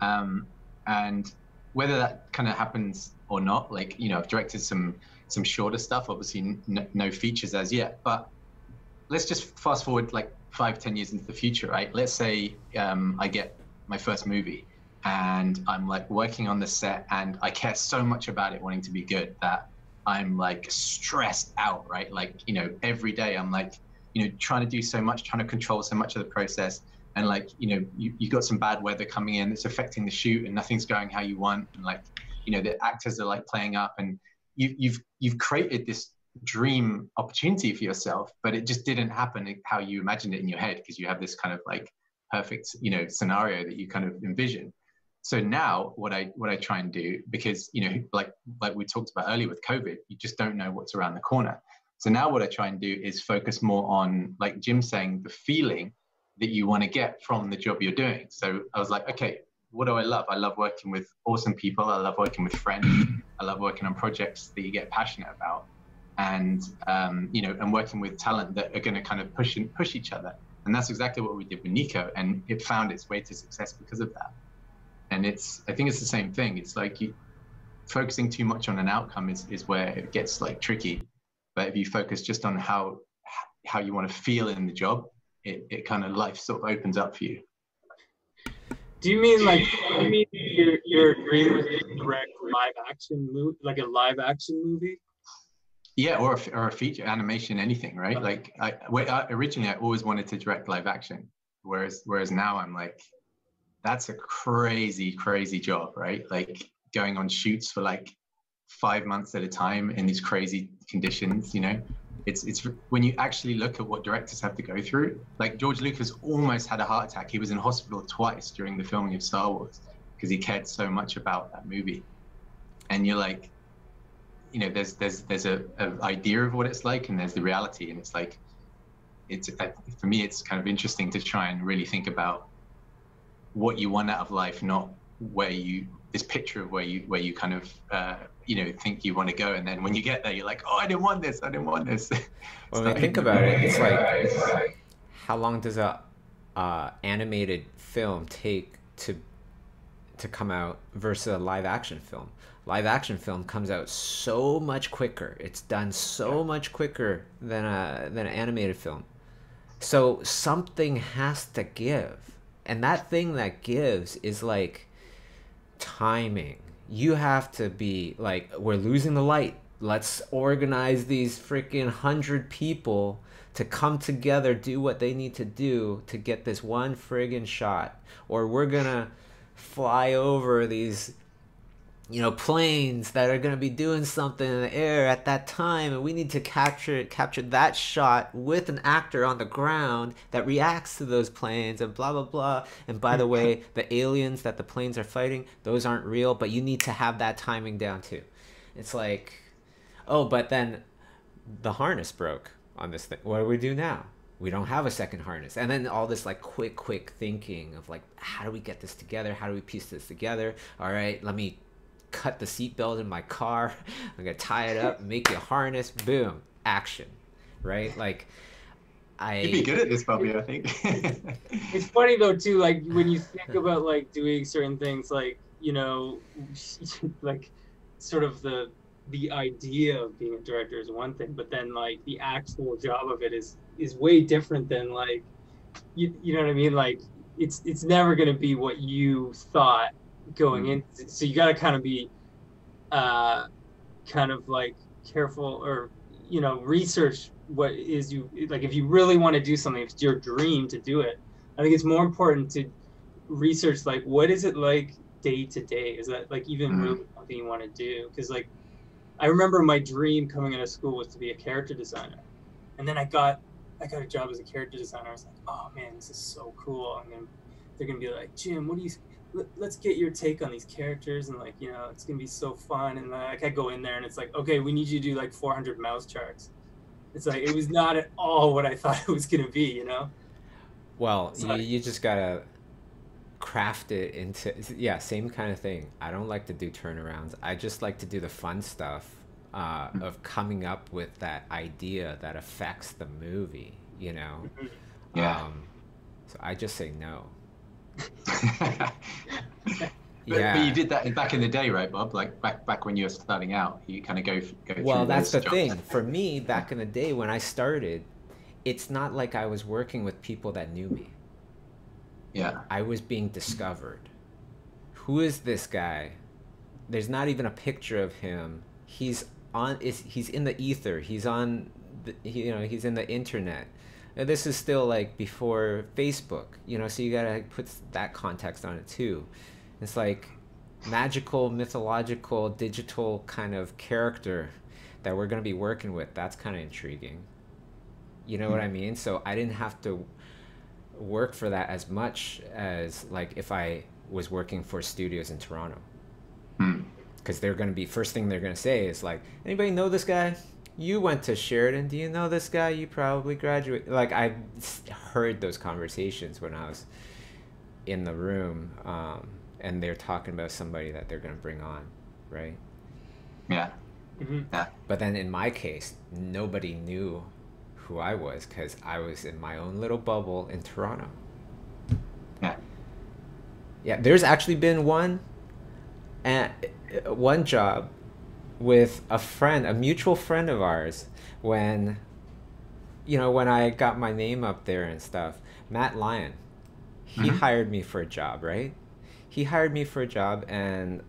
um, and whether that kind of happens or not, like you know, I've directed some some shorter stuff, obviously n- no features as yet, but let's just fast forward like five, ten years into the future, right? Let's say um, I get my first movie and I'm like working on the set and I care so much about it wanting to be good that I'm like stressed out, right? Like, you know, every day I'm like, you know, trying to do so much, trying to control so much of the process. And like, you know, you, you got some bad weather coming in, it's affecting the shoot and nothing's going how you want. And like, you know, the actors are like playing up and you, you've, you've created this dream opportunity for yourself, but it just didn't happen how you imagined it in your head because you have this kind of like perfect, you know, scenario that you kind of envision. So now what I what I try and do because you know like like we talked about earlier with COVID, you just don't know what's around the corner. So now what I try and do is focus more on like Jim saying the feeling that you want to get from the job you're doing. So I was like, okay, what do I love? I love working with awesome people. I love working with friends. I love working on projects that you get passionate about and um, you know and working with talent that are going to kind of push and push each other and that's exactly what we did with Niko and it found its way to success because of that and it's i think it's the same thing it's like you focusing too much on an outcome is, is where it gets like tricky but if you focus just on how how you want to feel in the job it, it kind of life sort of opens up for you do you mean like you mean your your dream was to direct live action movie like a live action movie yeah, or a, or a feature animation, anything, right? Uh-huh. Like I, I, originally, I always wanted to direct live action, whereas whereas now I'm like, that's a crazy, crazy job, right? Like going on shoots for like five months at a time in these crazy conditions, you know. It's it's when you actually look at what directors have to go through. Like George Lucas almost had a heart attack. He was in hospital twice during the filming of Star Wars because he cared so much about that movie. And you're like, you know there's there's there's a, a, idea of what it's like and there's the reality and it's like it's for me it's kind of interesting to try and really think about what you want out of life not where you this picture of where you where you kind of uh, you know think you want to go and then when you get there you're like oh i didn't want this i didn't want this when we think about it it's like how long does a uh, animated film take to to come out versus a live action film live action film comes out so much quicker. It's done so much quicker than a than an animated film. So something has to give. And that thing that gives is like timing. You have to be like we're losing the light. Let's organize these freaking 100 people to come together, do what they need to do to get this one friggin' shot or we're to fly over these you know planes that are going to be doing something in the air at that time and we need to capture capture that shot with an actor on the ground that reacts to those planes and blah blah blah. And by the way the aliens that the planes are fighting those aren't real but you need to have that timing down too. It's like oh but then the harness broke on this thing. What do we do now? We don't have a second harness. And then all this like quick quick thinking of like how do we get this together? How do we piece this together? All right let me cut the seatbelt in my car. I'm gonna tie it up, make you a harness, boom, action, right? Like, I. You'd be good at this, Bobby. I think. it's funny though too, like when you think about like doing certain things, like you know, like sort of the the idea of being a director is one thing, but then like the actual job of it is is way different than like you, you know what I mean? Like it's it's never gonna be what you thought going mm-hmm. in. So you got to kind of be, uh, kind of like careful or you know research what is you like if you really want to do something, if it's your dream to do it. I think it's more important to research like what is it like day to day. Is that like even mm-hmm. really something you want to do? Because like I remember my dream coming out of school was to be a character designer, and then I got I got a job as a character designer. I was like, oh man, this is so cool. And then they're gonna be like, Jim, what do you let, us get your take on these characters and like you know it's gonna be so fun. And like I go in there and it's like okay we need you to do like 400 mouse charts. It's like it was not at all what I thought it was gonna be you know? Well you, you just gotta craft it into yeah same kind of thing. I don't like to do turnarounds. I just like to do the fun stuff uh, mm-hmm. of coming up with that idea that affects the movie you know? Mm-hmm. yeah. Um, so I just say no but, yeah. but you did that back in the day, right, Bob? Like back back when you were starting out, you kind of go go. Well, that's the jobs. thing. For me, back in the day when I started, it's not like I was working with people that knew me. Yeah. I was being discovered. Who is this guy? There's not even a picture of him. He's on. Is he's in the ether? He's on. The, you know, he's in the internet this is still like before Facebook, you know, so you gotta put that context on it too. It's like magical, mythological, digital kind of character that we're gonna be working with. That's kind of intriguing. You know mm-hmm. what hmm. I mean? So I didn't have to work for that as much as like if I was working for studios in Toronto. Because mm. they're gonna be first thing they're gonna say is like, anybody know this guy? You went to Sheridan. Do you know this guy? You probably graduated. Like I heard those conversations when I was in the room, um, and they're talking about somebody that they're gonna bring on, right? Yeah. Mhm. But then in my case, nobody knew who I was because I was in my own little bubble in Toronto. Yeah. Yeah, there's actually been one, and one job with a friend, a mutual friend of ours, when, you know, when I got my name up there and stuff. Matt Lyon, he Mhm. hired me for a job, right? He hired me for a job, and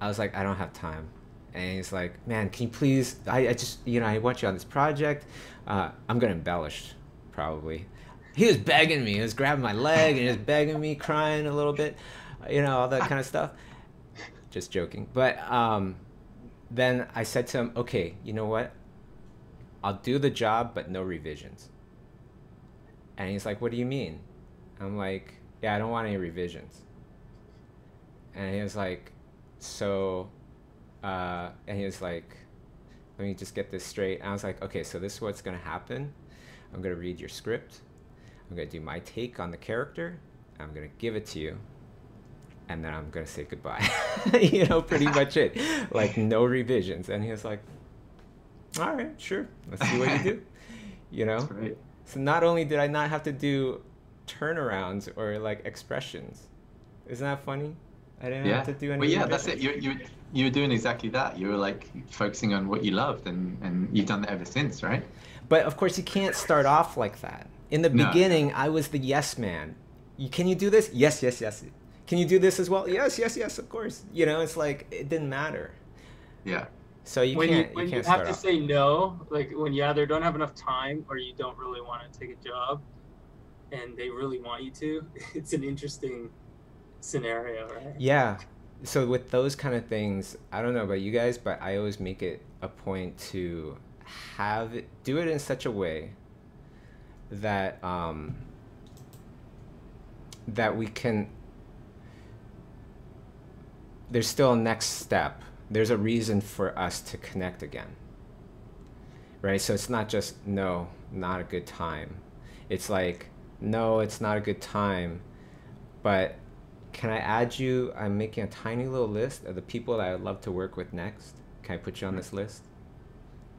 I was like, I don't have time. And he's like, man, can you please? I, I just, you know, I want you on this project. Uh, I'm gonna embellish, probably. He was begging me. He was grabbing my leg and he was begging me, crying a little bit, you know, all that kind of stuff. Just joking. But um, then I said to him, okay, you know what? I'll do the job, but no revisions. And he's like, what do you mean? I'm like, yeah, I don't want any revisions. And he was like, so, uh, and he was like, let me just get this straight. And I was like, okay, so this is what's going to happen. I'm going to read your script. I'm going to do my take on the character. I'm going to give it to you. And then I'm going to say goodbye. you know, pretty much it. Like, no revisions. And he was like, all right, sure. Let's see what you do. You know? That's right. So not only did I not have to do turnarounds or like expressions, isn't that funny? I didn't Yeah. have to do any. Well, yeah, that's it. You you you were doing exactly that. You were like focusing on what you loved, and and you've done that ever since, right? But of course, you can't start off like that. In the No. beginning, I was the yes man. You, can you do this? Yes, yes, yes. Can you do this as well? Yes, yes, yes. Of course. You know, it's like it didn't matter. Yeah. So you when you can't. when you you, can't have start to off. say no, like when you either don't have enough time or you don't really want to take a job, and they really want you to, it's an interesting scenario, right? Yeah. So with those kind of things, I don't know about you guys, but I always make it a point to have it do it in such a way that um that we can there's still a next step. There's a reason for us to connect again. Right? So it's not just no, not a good time. It's like no, it's not a good time, but can I add you? I'm making a tiny little list of the people that I'd love to work with next. Can I put you on this list?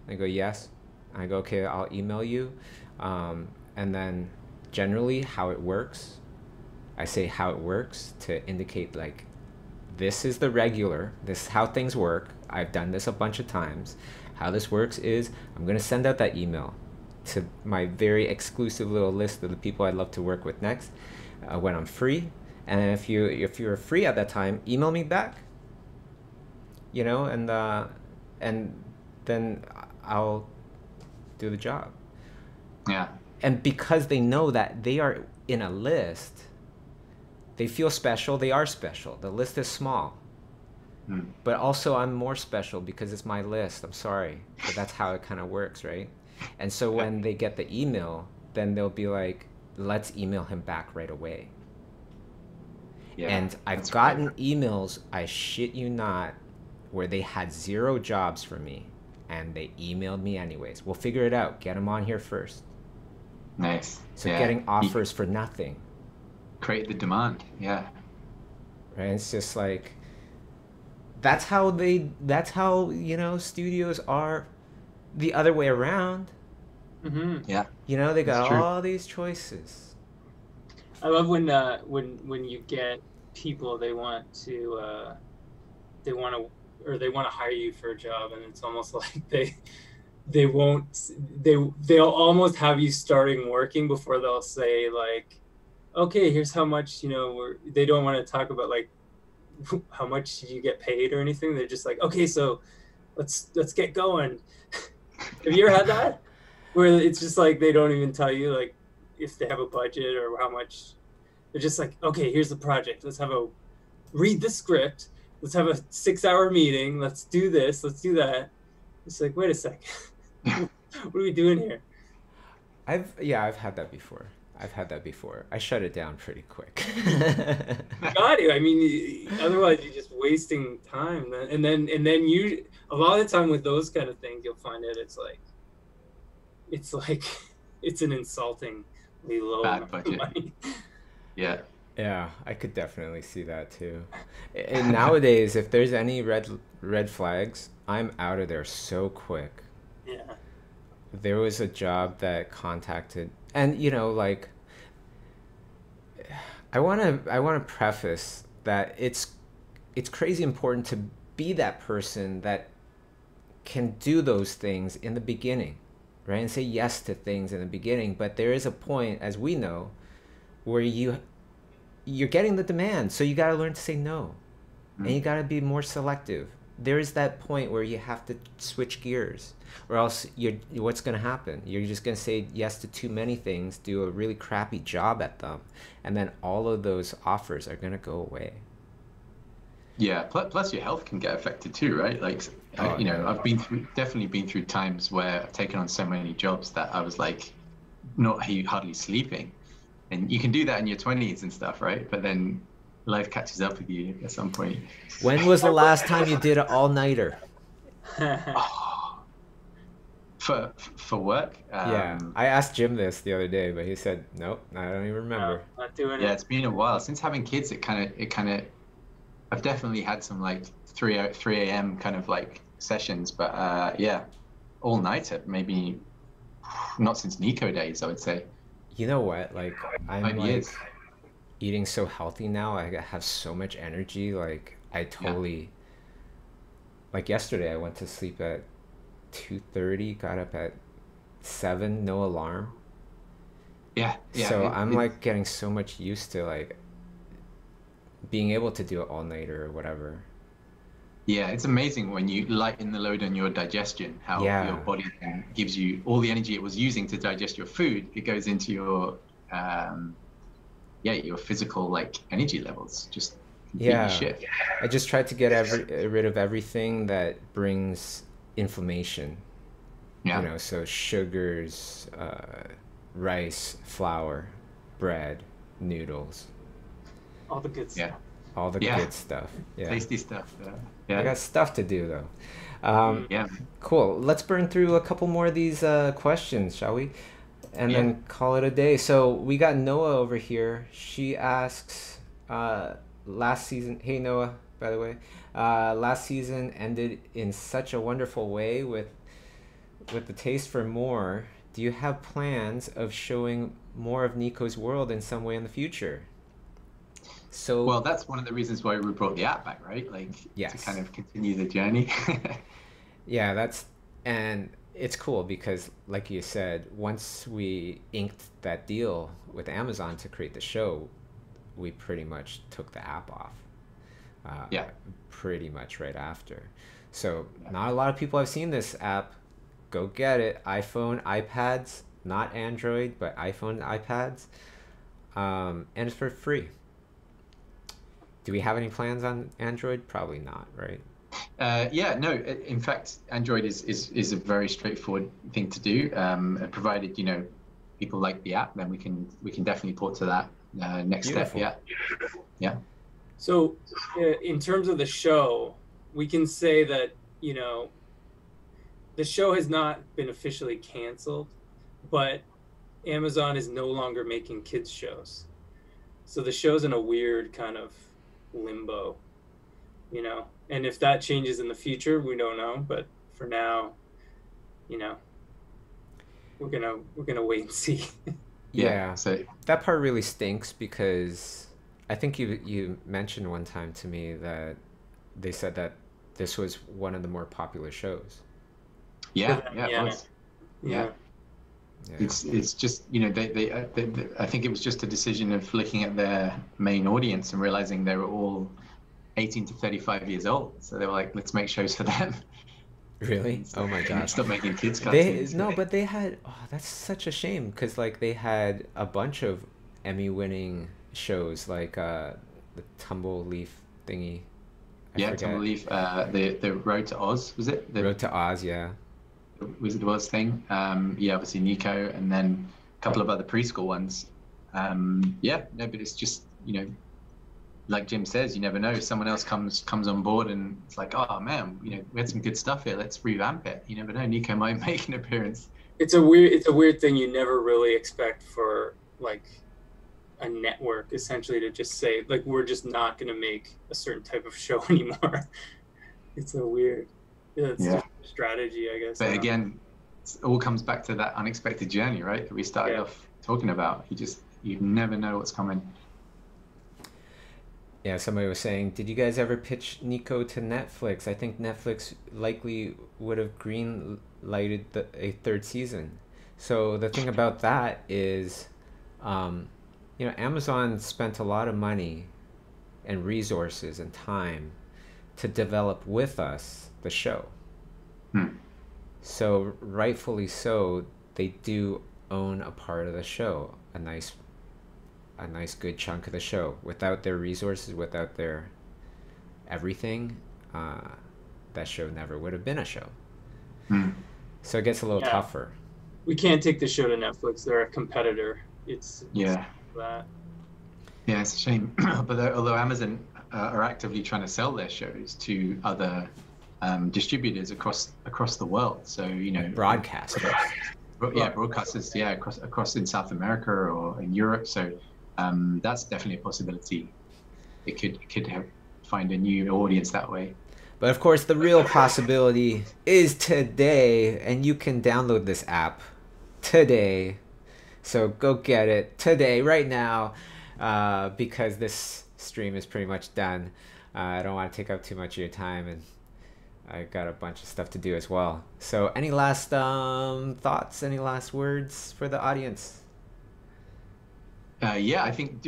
I go, yes. I go, okay, I'll email you. Um, and then generally how it works, I say how it works to indicate like, this is the regular, this is how things work. I've done this a bunch of times. How this works is I'm going to send out that email to my very exclusive little list of the people I'd love to work with next uh, when I'm free. And if you if you're free at that time, email me back. You know, and uh, and then I'll do the job. Yeah. And because they know that they are in a list, they feel special. They are special. The list is small. Mm. But also, I'm more special because it's my list. I'm sorry, but that's how it kind of works, right? And so when they get the email, then they'll be like, "Let's email him back right away." Yeah. and I've gotten right. emails, I shit you not, where they had zero jobs for me, and they emailed me anyways. We'll figure it out. Get them on here first. nice. So yeah. getting offers for nothing, create the demand. Yeah. right? It's just like that's how they. That's how you know studios are. The other way around. hmm Yeah. You know they got all these choices. I love when uh, when when you get people they want to uh, they want to or they want to hire you for a job and it's almost like they they won't they they'll almost have you starting working before they'll say like okay here's how much you know they don't want to talk about like how much you get paid or anything? They're just like okay so let's let's get going. Have you ever had that? Where it's just like they don't even tell you like if they have a budget or how much. They're just like okay here's the project. Let's have a read the script. Let's have a six hour meeting. Let's do this. Let's do that. It's like wait a second what are we doing here? I've yeah, I've had that before. I've had that before. I shut it down pretty quick. got you. i mean otherwise you're just wasting time and then and then you a lot of the time with those kind of things you'll find out it's like it's like it's an insultingly low Bad amount of budget. money. Yeah. Yeah, I could definitely see that too. And nowadays, if there's any red red flags, I'm out of there so quick. Yeah. There was a job that contacted, and you know, like, I want to, I want to preface that it's, it's crazy important to be that person that can do those things in the beginning, right? And say yes to things in the beginning. But there is a point, as we know, where you, you're getting the demand, so you got to learn to say no, mm. and you got to be more selective there is that point where you have to switch gears or else you're what's going to happen? You're just going to say yes to too many things do a really crappy job at them and then all of those offers are going to go away. Yeah plus your health can get affected too right? Like oh, you know i've been through definitely been through times where i've taken on so many jobs that i was like not hardly sleeping. And you can do that in your 20s and stuff right? But then life catches up with you at some point. When was the last time you did an all nighter? oh, for for work. Um, yeah, I asked Jim this the other day, but he said nope. I don't even remember. No, not doing it. Yeah, it's been a while since having kids. It kind of it kind of. I've definitely had some like three three a.m. kind of like sessions, but uh, yeah, all nighter maybe. Not since Niko days, I would say. You know what? Like I'm Five like, years eating so healthy now. I have so much energy. Like I totally yeah. like yesterday I went to sleep at 2:30, got up at 7, no alarm. Yeah. yeah so it, I'm it, like getting so much used to like being able to do it all night or whatever. Yeah, it's amazing when you lighten the load on your digestion, how yeah. your body gives you all the energy it was using to digest your food. It goes into your um, yeah your physical like energy levels just yeah. shift. i just tried to get every, rid of everything that brings inflammation yeah. you know so sugars uh, rice flour bread noodles. All the good stuff. Yeah all the yeah. good stuff yeah. Tasty stuff uh, yeah. i got stuff to do though. Um, yeah. cool. Let's burn through a couple more of these uh, questions shall we and yeah. then call it a day. So we got Noah over here. She asks, uh, last season. Hey Noah, by the way, uh, last season ended in such a wonderful way with with the taste for more. Do you have plans of showing more of Niko's world in some way in the future? So well, that's one of the reasons why we brought the app back, right? Like yes. to kind of continue the journey. yeah, that's and it's cool because like you said once we inked that deal with amazon to create the show we pretty much took the app off uh, yeah. pretty much right after. So not a lot of people have seen this app. Go get it. iphone ipads not android but iphone ipads. Um, and it's for free. Do we have any plans on android? Probably not right uh, yeah, no. In fact, Android is, is is a very straightforward thing to do. Um, provided you know people like the app, then we can we can definitely port to that uh, next Beautiful. step. Yeah, yeah. So, uh, in terms of the show, we can say that you know the show has not been officially canceled, but Amazon is no longer making kids shows. So the show's in a weird kind of limbo, you know and if that changes in the future, we don't know. But for now, you know, we're gonna we're gonna wait and see. yeah, so that part really stinks because I think you you mentioned one time to me that they said that this was one of the more popular shows. Yeah, yeah, yeah. yeah. yeah. Yeah. It's it's just you know they, they, uh, they, they, I think it was just a decision of looking at their main audience and realizing they were all 18 to 35 years old. So they were like, let's make shows for them. Really? oh my god! Stop making kids cartoons. They, no, but they had. Oh, that's such a shame because like they had a bunch of Emmy-winning shows like uh, the Tumble Leaf thingy. I yeah, Tumble Leaf. Uh, the the Road to Oz was it? The Road to Oz, yeah. Wizard of Oz thing. Um, yeah, obviously Niko, and then a couple of other preschool ones. Um, yeah, no, but it's just you know like Jim says, you never know. Someone else comes comes on board and it's like, oh man, you know, we had some good stuff here. Let's revamp it. You never know. Niko might make an appearance. It's a weird. It's a weird thing you never really expect for like a network essentially to just say like we're just not going to make a certain type of show anymore. it's a weird. It's Yeah. strategy, I guess. But again, it all comes back to that unexpected journey, right? That we started Yeah. off talking about. You just you never know what's coming. Yeah, somebody was saying, did you guys ever pitch Niko to Netflix? I think Netflix likely would have green lighted the, a third season. So the thing about that is, um, you know, Amazon spent a lot of money and resources and time to develop with us the show. Hmm. So rightfully so, they do own a part of the show, a nice a nice good chunk of the show. Without their resources, without their everything, uh, that show never would have been a show. Hmm. So it gets a little Yeah. tougher. we can't take the show to Netflix. They're a competitor. It's Yeah. that. Yeah, it's a shame. but although Amazon uh, are actively trying to sell their shows to other um, distributors across across the world, so you know, Broadcasters. yeah, broadcasters, yeah, across across in South America or in Europe. So um, that's definitely a possibility. It could it could have, find a new audience that way. But of course, the real possibility is today, and you can download this app today. So go get it today, right now, uh, because this stream is pretty much done. Uh, I don't want to take up too much of your time, and I got a bunch of stuff to do as well. So, any last um, thoughts? Any last words for the audience? Uh, yeah, I think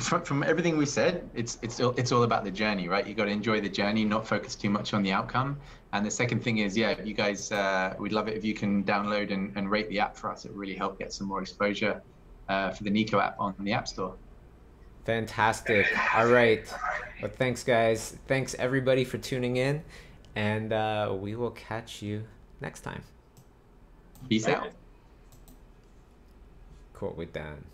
from, from everything we said, it's it's all, it's all about the journey, right? You got to enjoy the journey, not focus too much on the outcome. And the second thing is, yeah, you guys, uh, we'd love it if you can download and, and rate the app for us. It really help get some more exposure uh, for the Niko app on the App Store. Fantastic. All right. Well, thanks, guys. Thanks, everybody, for tuning in. And uh, we will catch you next time. Peace out. Cool, we're done.